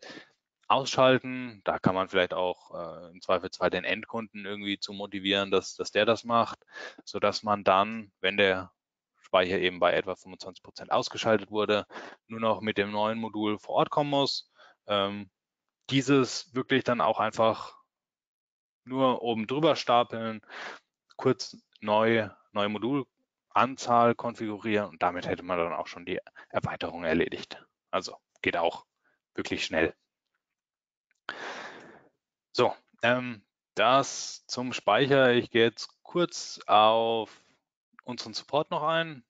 ausschalten. Da kann man vielleicht auch äh, im Zweifelsfall den Endkunden irgendwie zu motivieren, dass, dass der das macht, sodass man dann, wenn der Speicher eben bei etwa 25 Prozent ausgeschaltet wurde, nur noch mit dem neuen Modul vor Ort kommen muss. Ähm, dieses wirklich dann auch einfach nur oben drüber stapeln, kurz neu, neue Modul Anzahl konfigurieren und damit hätte man dann auch schon die Erweiterung erledigt. Also geht auch wirklich schnell. So, ähm, das zum Speicher. Ich gehe jetzt kurz auf unseren Support noch ein.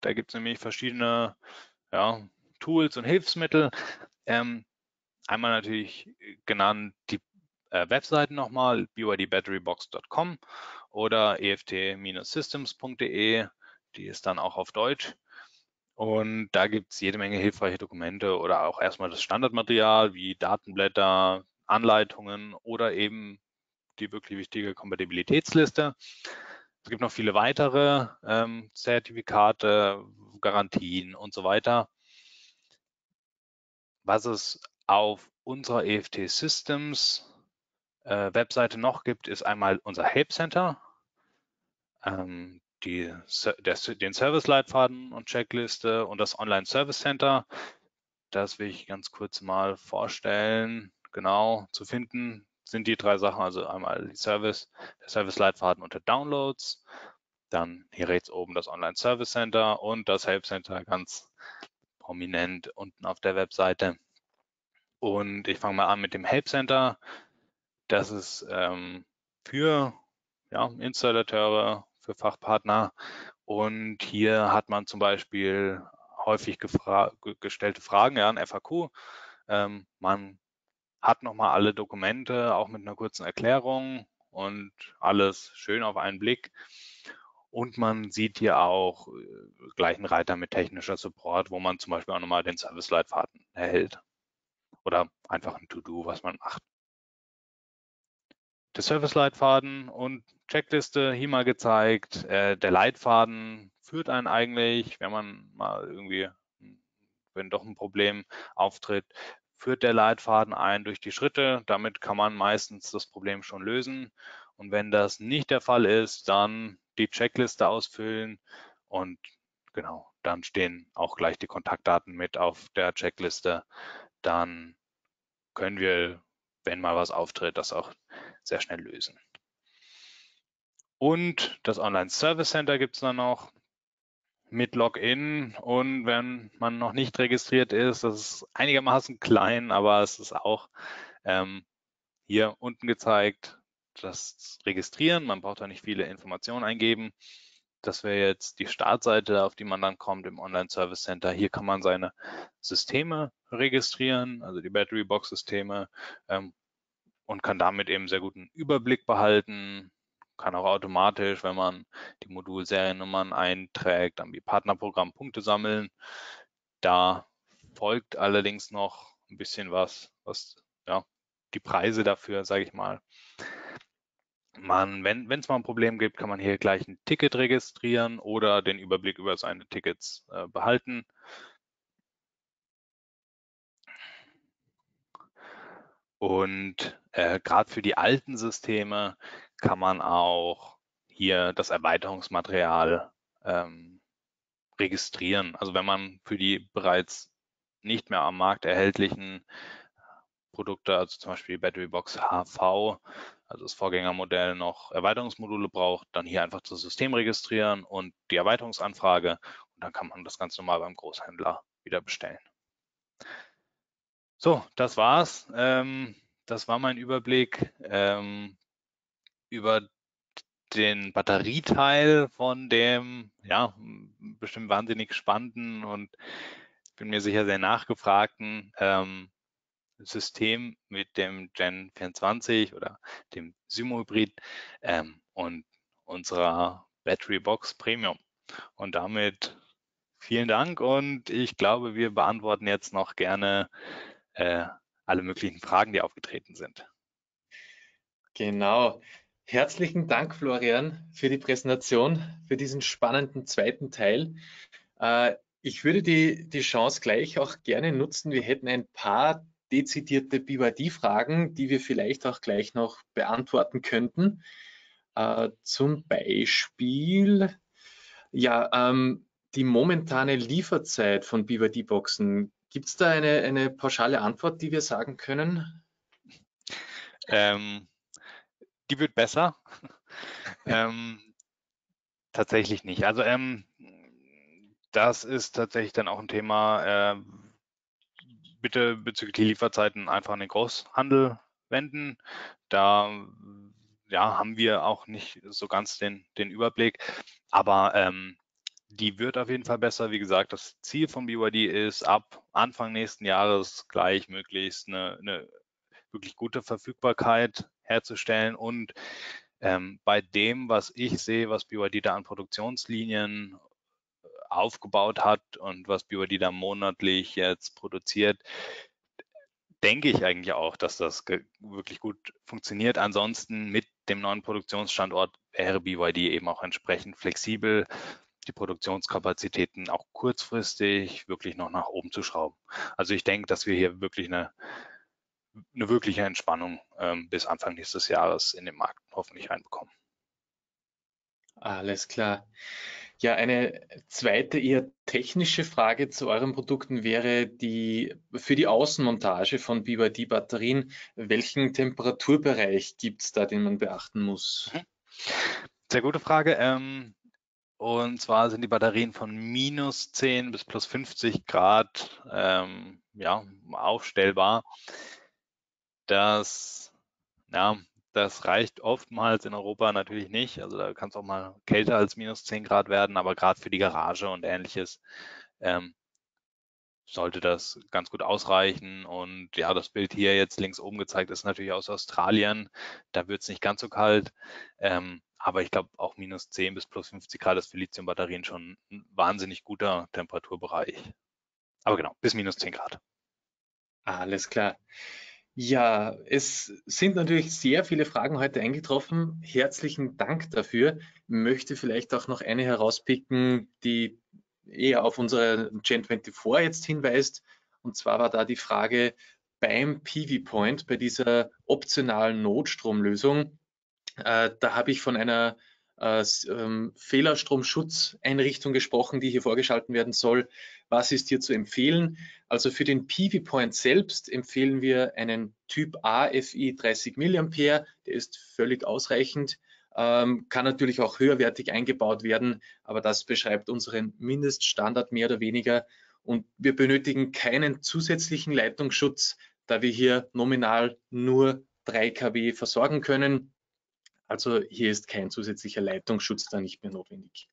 Da gibt es nämlich verschiedene ja, Tools und Hilfsmittel. Ähm, einmal natürlich genannt die äh, Webseiten nochmal, bydbatterybox.com oder eft-systems.de, die ist dann auch auf Deutsch. Und da gibt es jede Menge hilfreiche Dokumente oder auch erstmal das Standardmaterial wie Datenblätter, Anleitungen oder eben die wirklich wichtige Kompatibilitätsliste. Es gibt noch viele weitere ähm, Zertifikate, Garantien und so weiter. Was es auf unserer EFT Systems äh, Webseite noch gibt, ist einmal unser Help Center, ähm, die, der, den Service-Leitfaden und Checkliste und das Online-Service Center. Das will ich ganz kurz mal vorstellen. Genau zu finden sind die drei Sachen, also einmal die Service, der Service-Leitfaden unter Downloads, dann hier rechts oben das Online-Service Center und das Help Center ganz prominent unten auf der Webseite. Und ich fange mal an mit dem Help Center. Das ist ähm, für ja, Installateure, für Fachpartner. Und hier hat man zum Beispiel häufig gestellte Fragen, ja, ein FAQ. Ähm, man hat nochmal alle Dokumente, auch mit einer kurzen Erklärung und alles schön auf einen Blick. Und man sieht hier auch äh, gleich einen Reiter mit technischer Support, wo man zum Beispiel auch nochmal den Service-Leitfaden erhält. Oder einfach ein To-Do, was man macht der Service-Leitfaden und Checkliste hier mal gezeigt. Äh, der Leitfaden führt einen eigentlich, wenn man mal irgendwie, wenn doch ein Problem auftritt, führt der Leitfaden ein durch die Schritte. Damit kann man meistens das Problem schon lösen. Und wenn das nicht der Fall ist, dann die Checkliste ausfüllen und genau, dann stehen auch gleich die Kontaktdaten mit auf der Checkliste. Dann können wir, wenn mal was auftritt, das auch sehr schnell lösen. Und das Online Service Center gibt es dann noch mit Login und wenn man noch nicht registriert ist, das ist einigermaßen klein, aber es ist auch ähm, hier unten gezeigt, das Registrieren. Man braucht da nicht viele Informationen eingeben. Das wäre jetzt die Startseite, auf die man dann kommt im Online Service Center. Hier kann man seine Systeme registrieren, also die Battery Box Systeme, ähm, und kann damit eben sehr guten Überblick behalten, kann auch automatisch, wenn man die Modulseriennummern einträgt, am Partnerprogramm Punkte sammeln. Da folgt allerdings noch ein bisschen was, was ja, die Preise dafür, sage ich mal. Man, wenn es mal ein Problem gibt, kann man hier gleich ein Ticket registrieren oder den Überblick über seine Tickets äh, behalten. Und äh, gerade für die alten Systeme kann man auch hier das Erweiterungsmaterial ähm, registrieren. Also wenn man für die bereits nicht mehr am Markt erhältlichen Produkte, also zum Beispiel die Battery Box HV, also das Vorgängermodell noch Erweiterungsmodule braucht, dann hier einfach das System registrieren und die Erweiterungsanfrage und dann kann man das ganz normal beim Großhändler wieder bestellen. So, das war's. Ähm, das war mein Überblick ähm, über den Batterieteil von dem, ja, bestimmt wahnsinnig spannenden und bin mir sicher sehr nachgefragten ähm, System mit dem Gen 24 oder dem Symo Hybrid ähm, und unserer Battery Box Premium. Und damit vielen Dank und ich glaube, wir beantworten jetzt noch gerne äh, alle möglichen Fragen, die aufgetreten sind.
Genau. Herzlichen Dank, Florian, für die Präsentation, für diesen spannenden zweiten Teil. Äh, ich würde die, die Chance gleich auch gerne nutzen. Wir hätten ein paar dezidierte BYD-Fragen, die wir vielleicht auch gleich noch beantworten könnten. Äh, zum Beispiel, ja, ähm, die momentane Lieferzeit von BYD-Boxen. Gibt es da eine, eine pauschale Antwort, die wir sagen können?
Ähm, die wird besser. ähm, tatsächlich nicht. Also ähm, das ist tatsächlich dann auch ein Thema. Äh, bitte bezüglich Lieferzeiten einfach an den Großhandel wenden. Da ja, haben wir auch nicht so ganz den, den Überblick. Aber ähm, die wird auf jeden Fall besser. Wie gesagt, das Ziel von BYD ist, ab Anfang nächsten Jahres gleich möglichst eine, eine wirklich gute Verfügbarkeit herzustellen. Und ähm, bei dem, was ich sehe, was BYD da an Produktionslinien aufgebaut hat und was BYD da monatlich jetzt produziert, denke ich eigentlich auch, dass das wirklich gut funktioniert. Ansonsten mit dem neuen Produktionsstandort wäre BYD eben auch entsprechend flexibel die Produktionskapazitäten auch kurzfristig wirklich noch nach oben zu schrauben. Also ich denke, dass wir hier wirklich eine, eine wirkliche Entspannung ähm, bis Anfang nächstes Jahres in den Markt hoffentlich reinbekommen.
Alles klar. Ja, eine zweite eher technische Frage zu euren Produkten wäre die für die Außenmontage von BYD-Batterien. Welchen Temperaturbereich gibt es da, den man beachten muss? Mhm.
Sehr gute Frage. Ähm, und zwar sind die Batterien von minus 10 bis plus 50 Grad ähm, ja, aufstellbar. Das, ja, das reicht oftmals in Europa natürlich nicht. Also da kann es auch mal kälter als minus 10 Grad werden, aber gerade für die Garage und ähnliches ähm, sollte das ganz gut ausreichen. Und ja, das Bild hier jetzt links oben gezeigt ist natürlich aus Australien. Da wird es nicht ganz so kalt. Ähm, aber ich glaube, auch minus 10 bis plus 50 Grad ist für Lithium-Batterien schon ein wahnsinnig guter Temperaturbereich. Aber genau, bis minus 10 Grad.
Alles klar. Ja, es sind natürlich sehr viele Fragen heute eingetroffen. Herzlichen Dank dafür. Möchte vielleicht auch noch eine herauspicken, die eher auf unsere Gen 24 jetzt hinweist. Und zwar war da die Frage beim PV Point, bei dieser optionalen Notstromlösung, äh, da habe ich von einer äh, ähm, Fehlerstromschutzeinrichtung gesprochen, die hier vorgeschalten werden soll. Was ist hier zu empfehlen? Also für den PV Point selbst empfehlen wir einen Typ A FI 30 mA. Der ist völlig ausreichend. Ähm, kann natürlich auch höherwertig eingebaut werden, aber das beschreibt unseren Mindeststandard mehr oder weniger. Und wir benötigen keinen zusätzlichen Leitungsschutz, da wir hier nominal nur 3 kW versorgen können. Also hier ist kein zusätzlicher Leitungsschutz da nicht mehr notwendig.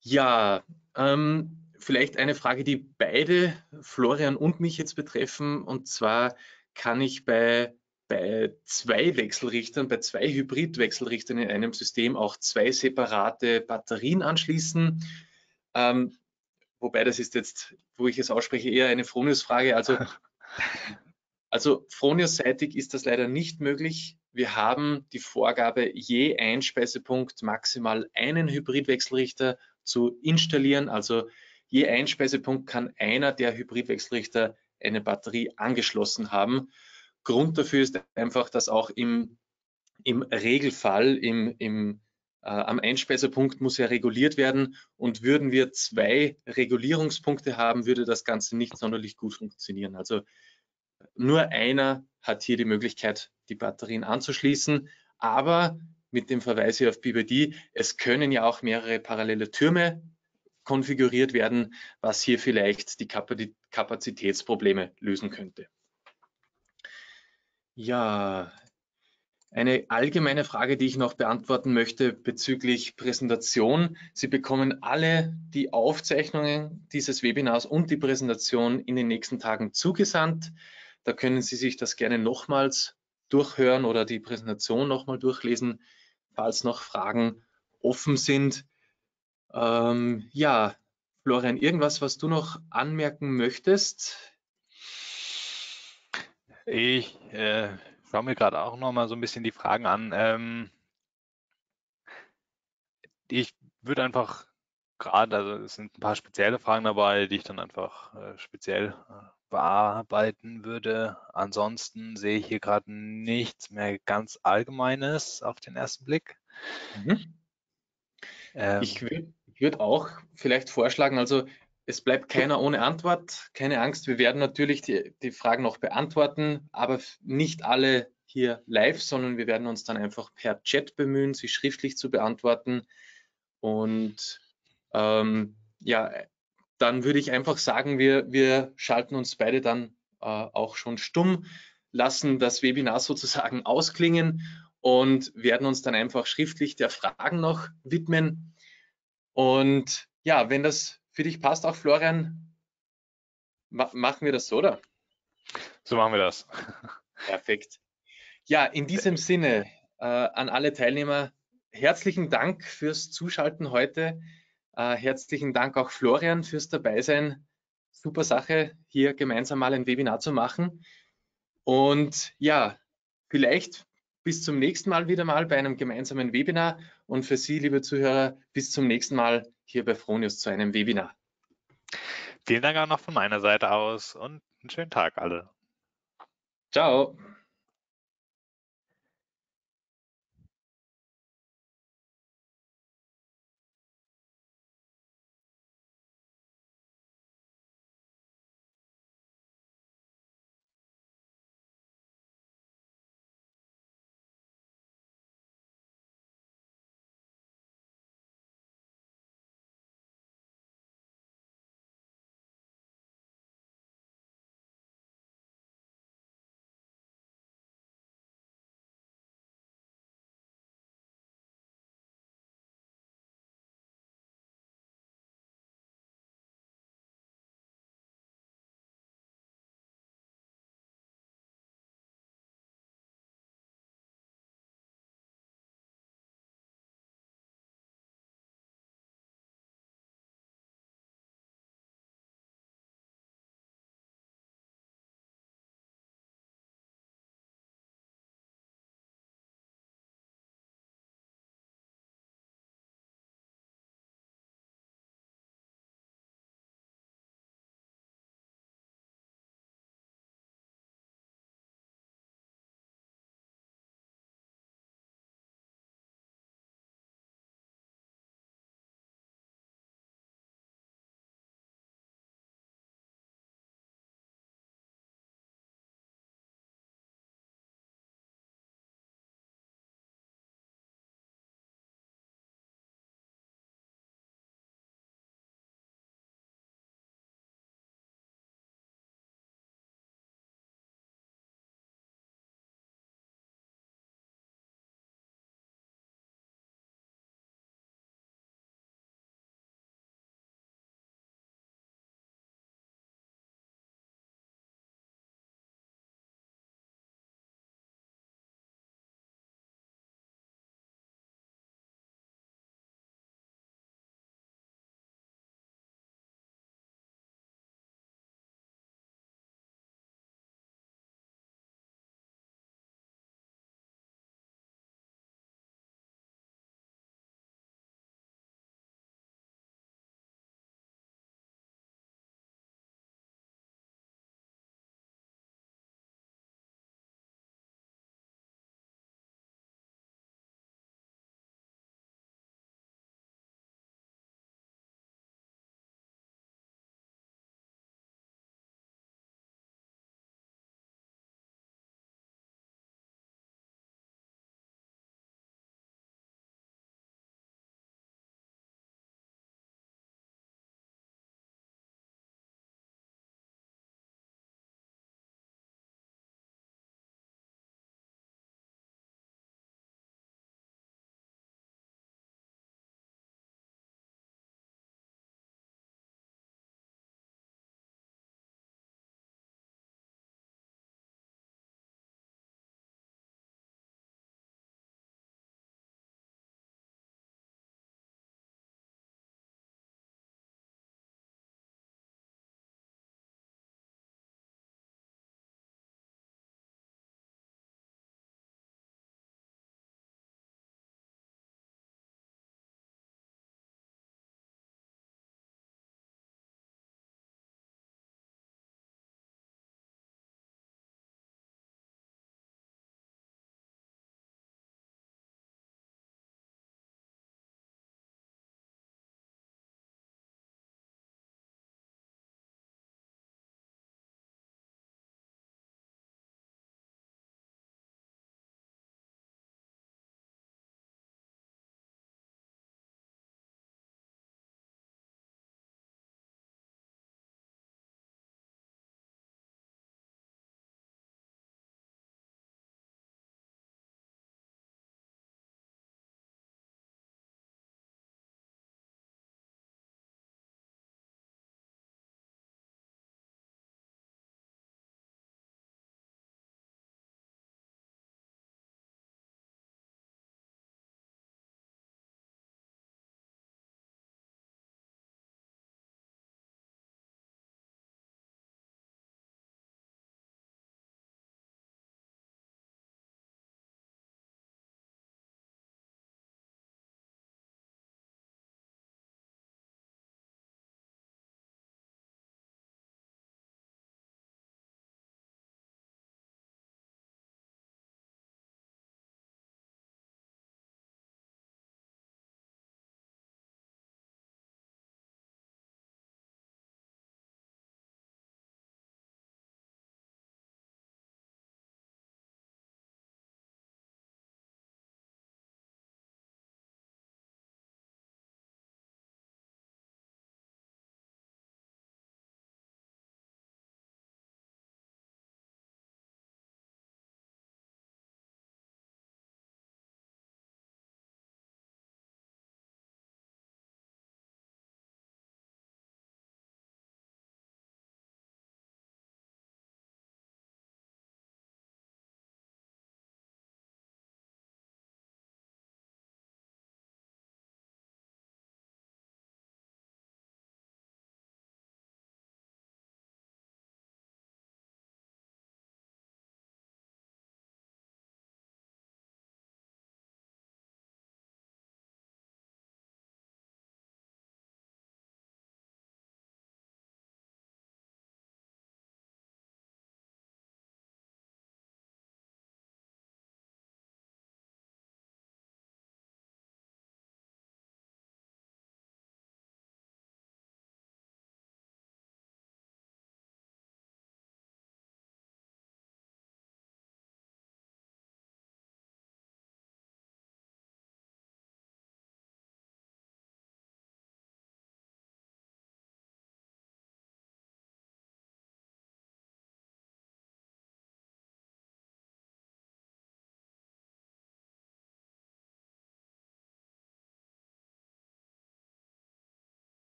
Ja, ähm, vielleicht eine Frage, die beide, Florian und mich jetzt betreffen. Und zwar kann ich bei, bei zwei Wechselrichtern, bei zwei Hybridwechselrichtern in einem System auch zwei separate Batterien anschließen. Ähm, wobei das ist jetzt, wo ich es ausspreche, eher eine Fronius-Frage. Also, also Fronius-seitig ist das leider nicht möglich. Wir haben die Vorgabe, je Einspeisepunkt maximal einen Hybridwechselrichter zu installieren. Also je Einspeisepunkt kann einer der Hybridwechselrichter eine Batterie angeschlossen haben. Grund dafür ist einfach, dass auch im, im Regelfall im, im, äh, am Einspeiserpunkt muss ja reguliert werden und würden wir zwei Regulierungspunkte haben, würde das Ganze nicht sonderlich gut funktionieren. Also nur einer hat hier die Möglichkeit, die Batterien anzuschließen, aber mit dem Verweis hier auf BBD, es können ja auch mehrere parallele Türme konfiguriert werden, was hier vielleicht die Kapazitätsprobleme lösen könnte. Ja, eine allgemeine Frage, die ich noch beantworten möchte bezüglich Präsentation. Sie bekommen alle die Aufzeichnungen dieses Webinars und die Präsentation in den nächsten Tagen zugesandt. Da können Sie sich das gerne nochmals durchhören oder die Präsentation nochmal durchlesen, falls noch Fragen offen sind. Ähm, ja, Florian, irgendwas, was du noch anmerken möchtest?
Ich äh, schaue mir gerade auch noch mal so ein bisschen die Fragen an. Ähm, ich würde einfach gerade, also es sind ein paar spezielle Fragen dabei, die ich dann einfach äh, speziell äh, bearbeiten würde. Ansonsten sehe ich hier gerade nichts mehr ganz Allgemeines auf den ersten Blick.
Mhm. Ähm, ich würde würd auch vielleicht vorschlagen, also es bleibt keiner ohne Antwort. Keine Angst, wir werden natürlich die, die Fragen noch beantworten, aber nicht alle hier live, sondern wir werden uns dann einfach per Chat bemühen, sie schriftlich zu beantworten. Und ähm, ja, dann würde ich einfach sagen, wir, wir schalten uns beide dann äh, auch schon stumm, lassen das Webinar sozusagen ausklingen und werden uns dann einfach schriftlich der Fragen noch widmen. Und ja, wenn das für dich passt auch, Florian, ma machen wir das so, oder?
So machen wir das.
Perfekt. Ja, in diesem Sinne äh, an alle Teilnehmer herzlichen Dank fürs Zuschalten heute. Äh, herzlichen Dank auch Florian fürs Dabeisein. Super Sache, hier gemeinsam mal ein Webinar zu machen. Und ja, vielleicht bis zum nächsten Mal wieder mal bei einem gemeinsamen Webinar und für Sie, liebe Zuhörer, bis zum nächsten Mal hier bei Fronius zu einem Webinar.
Vielen Dank auch noch von meiner Seite aus und einen schönen Tag alle.
Ciao.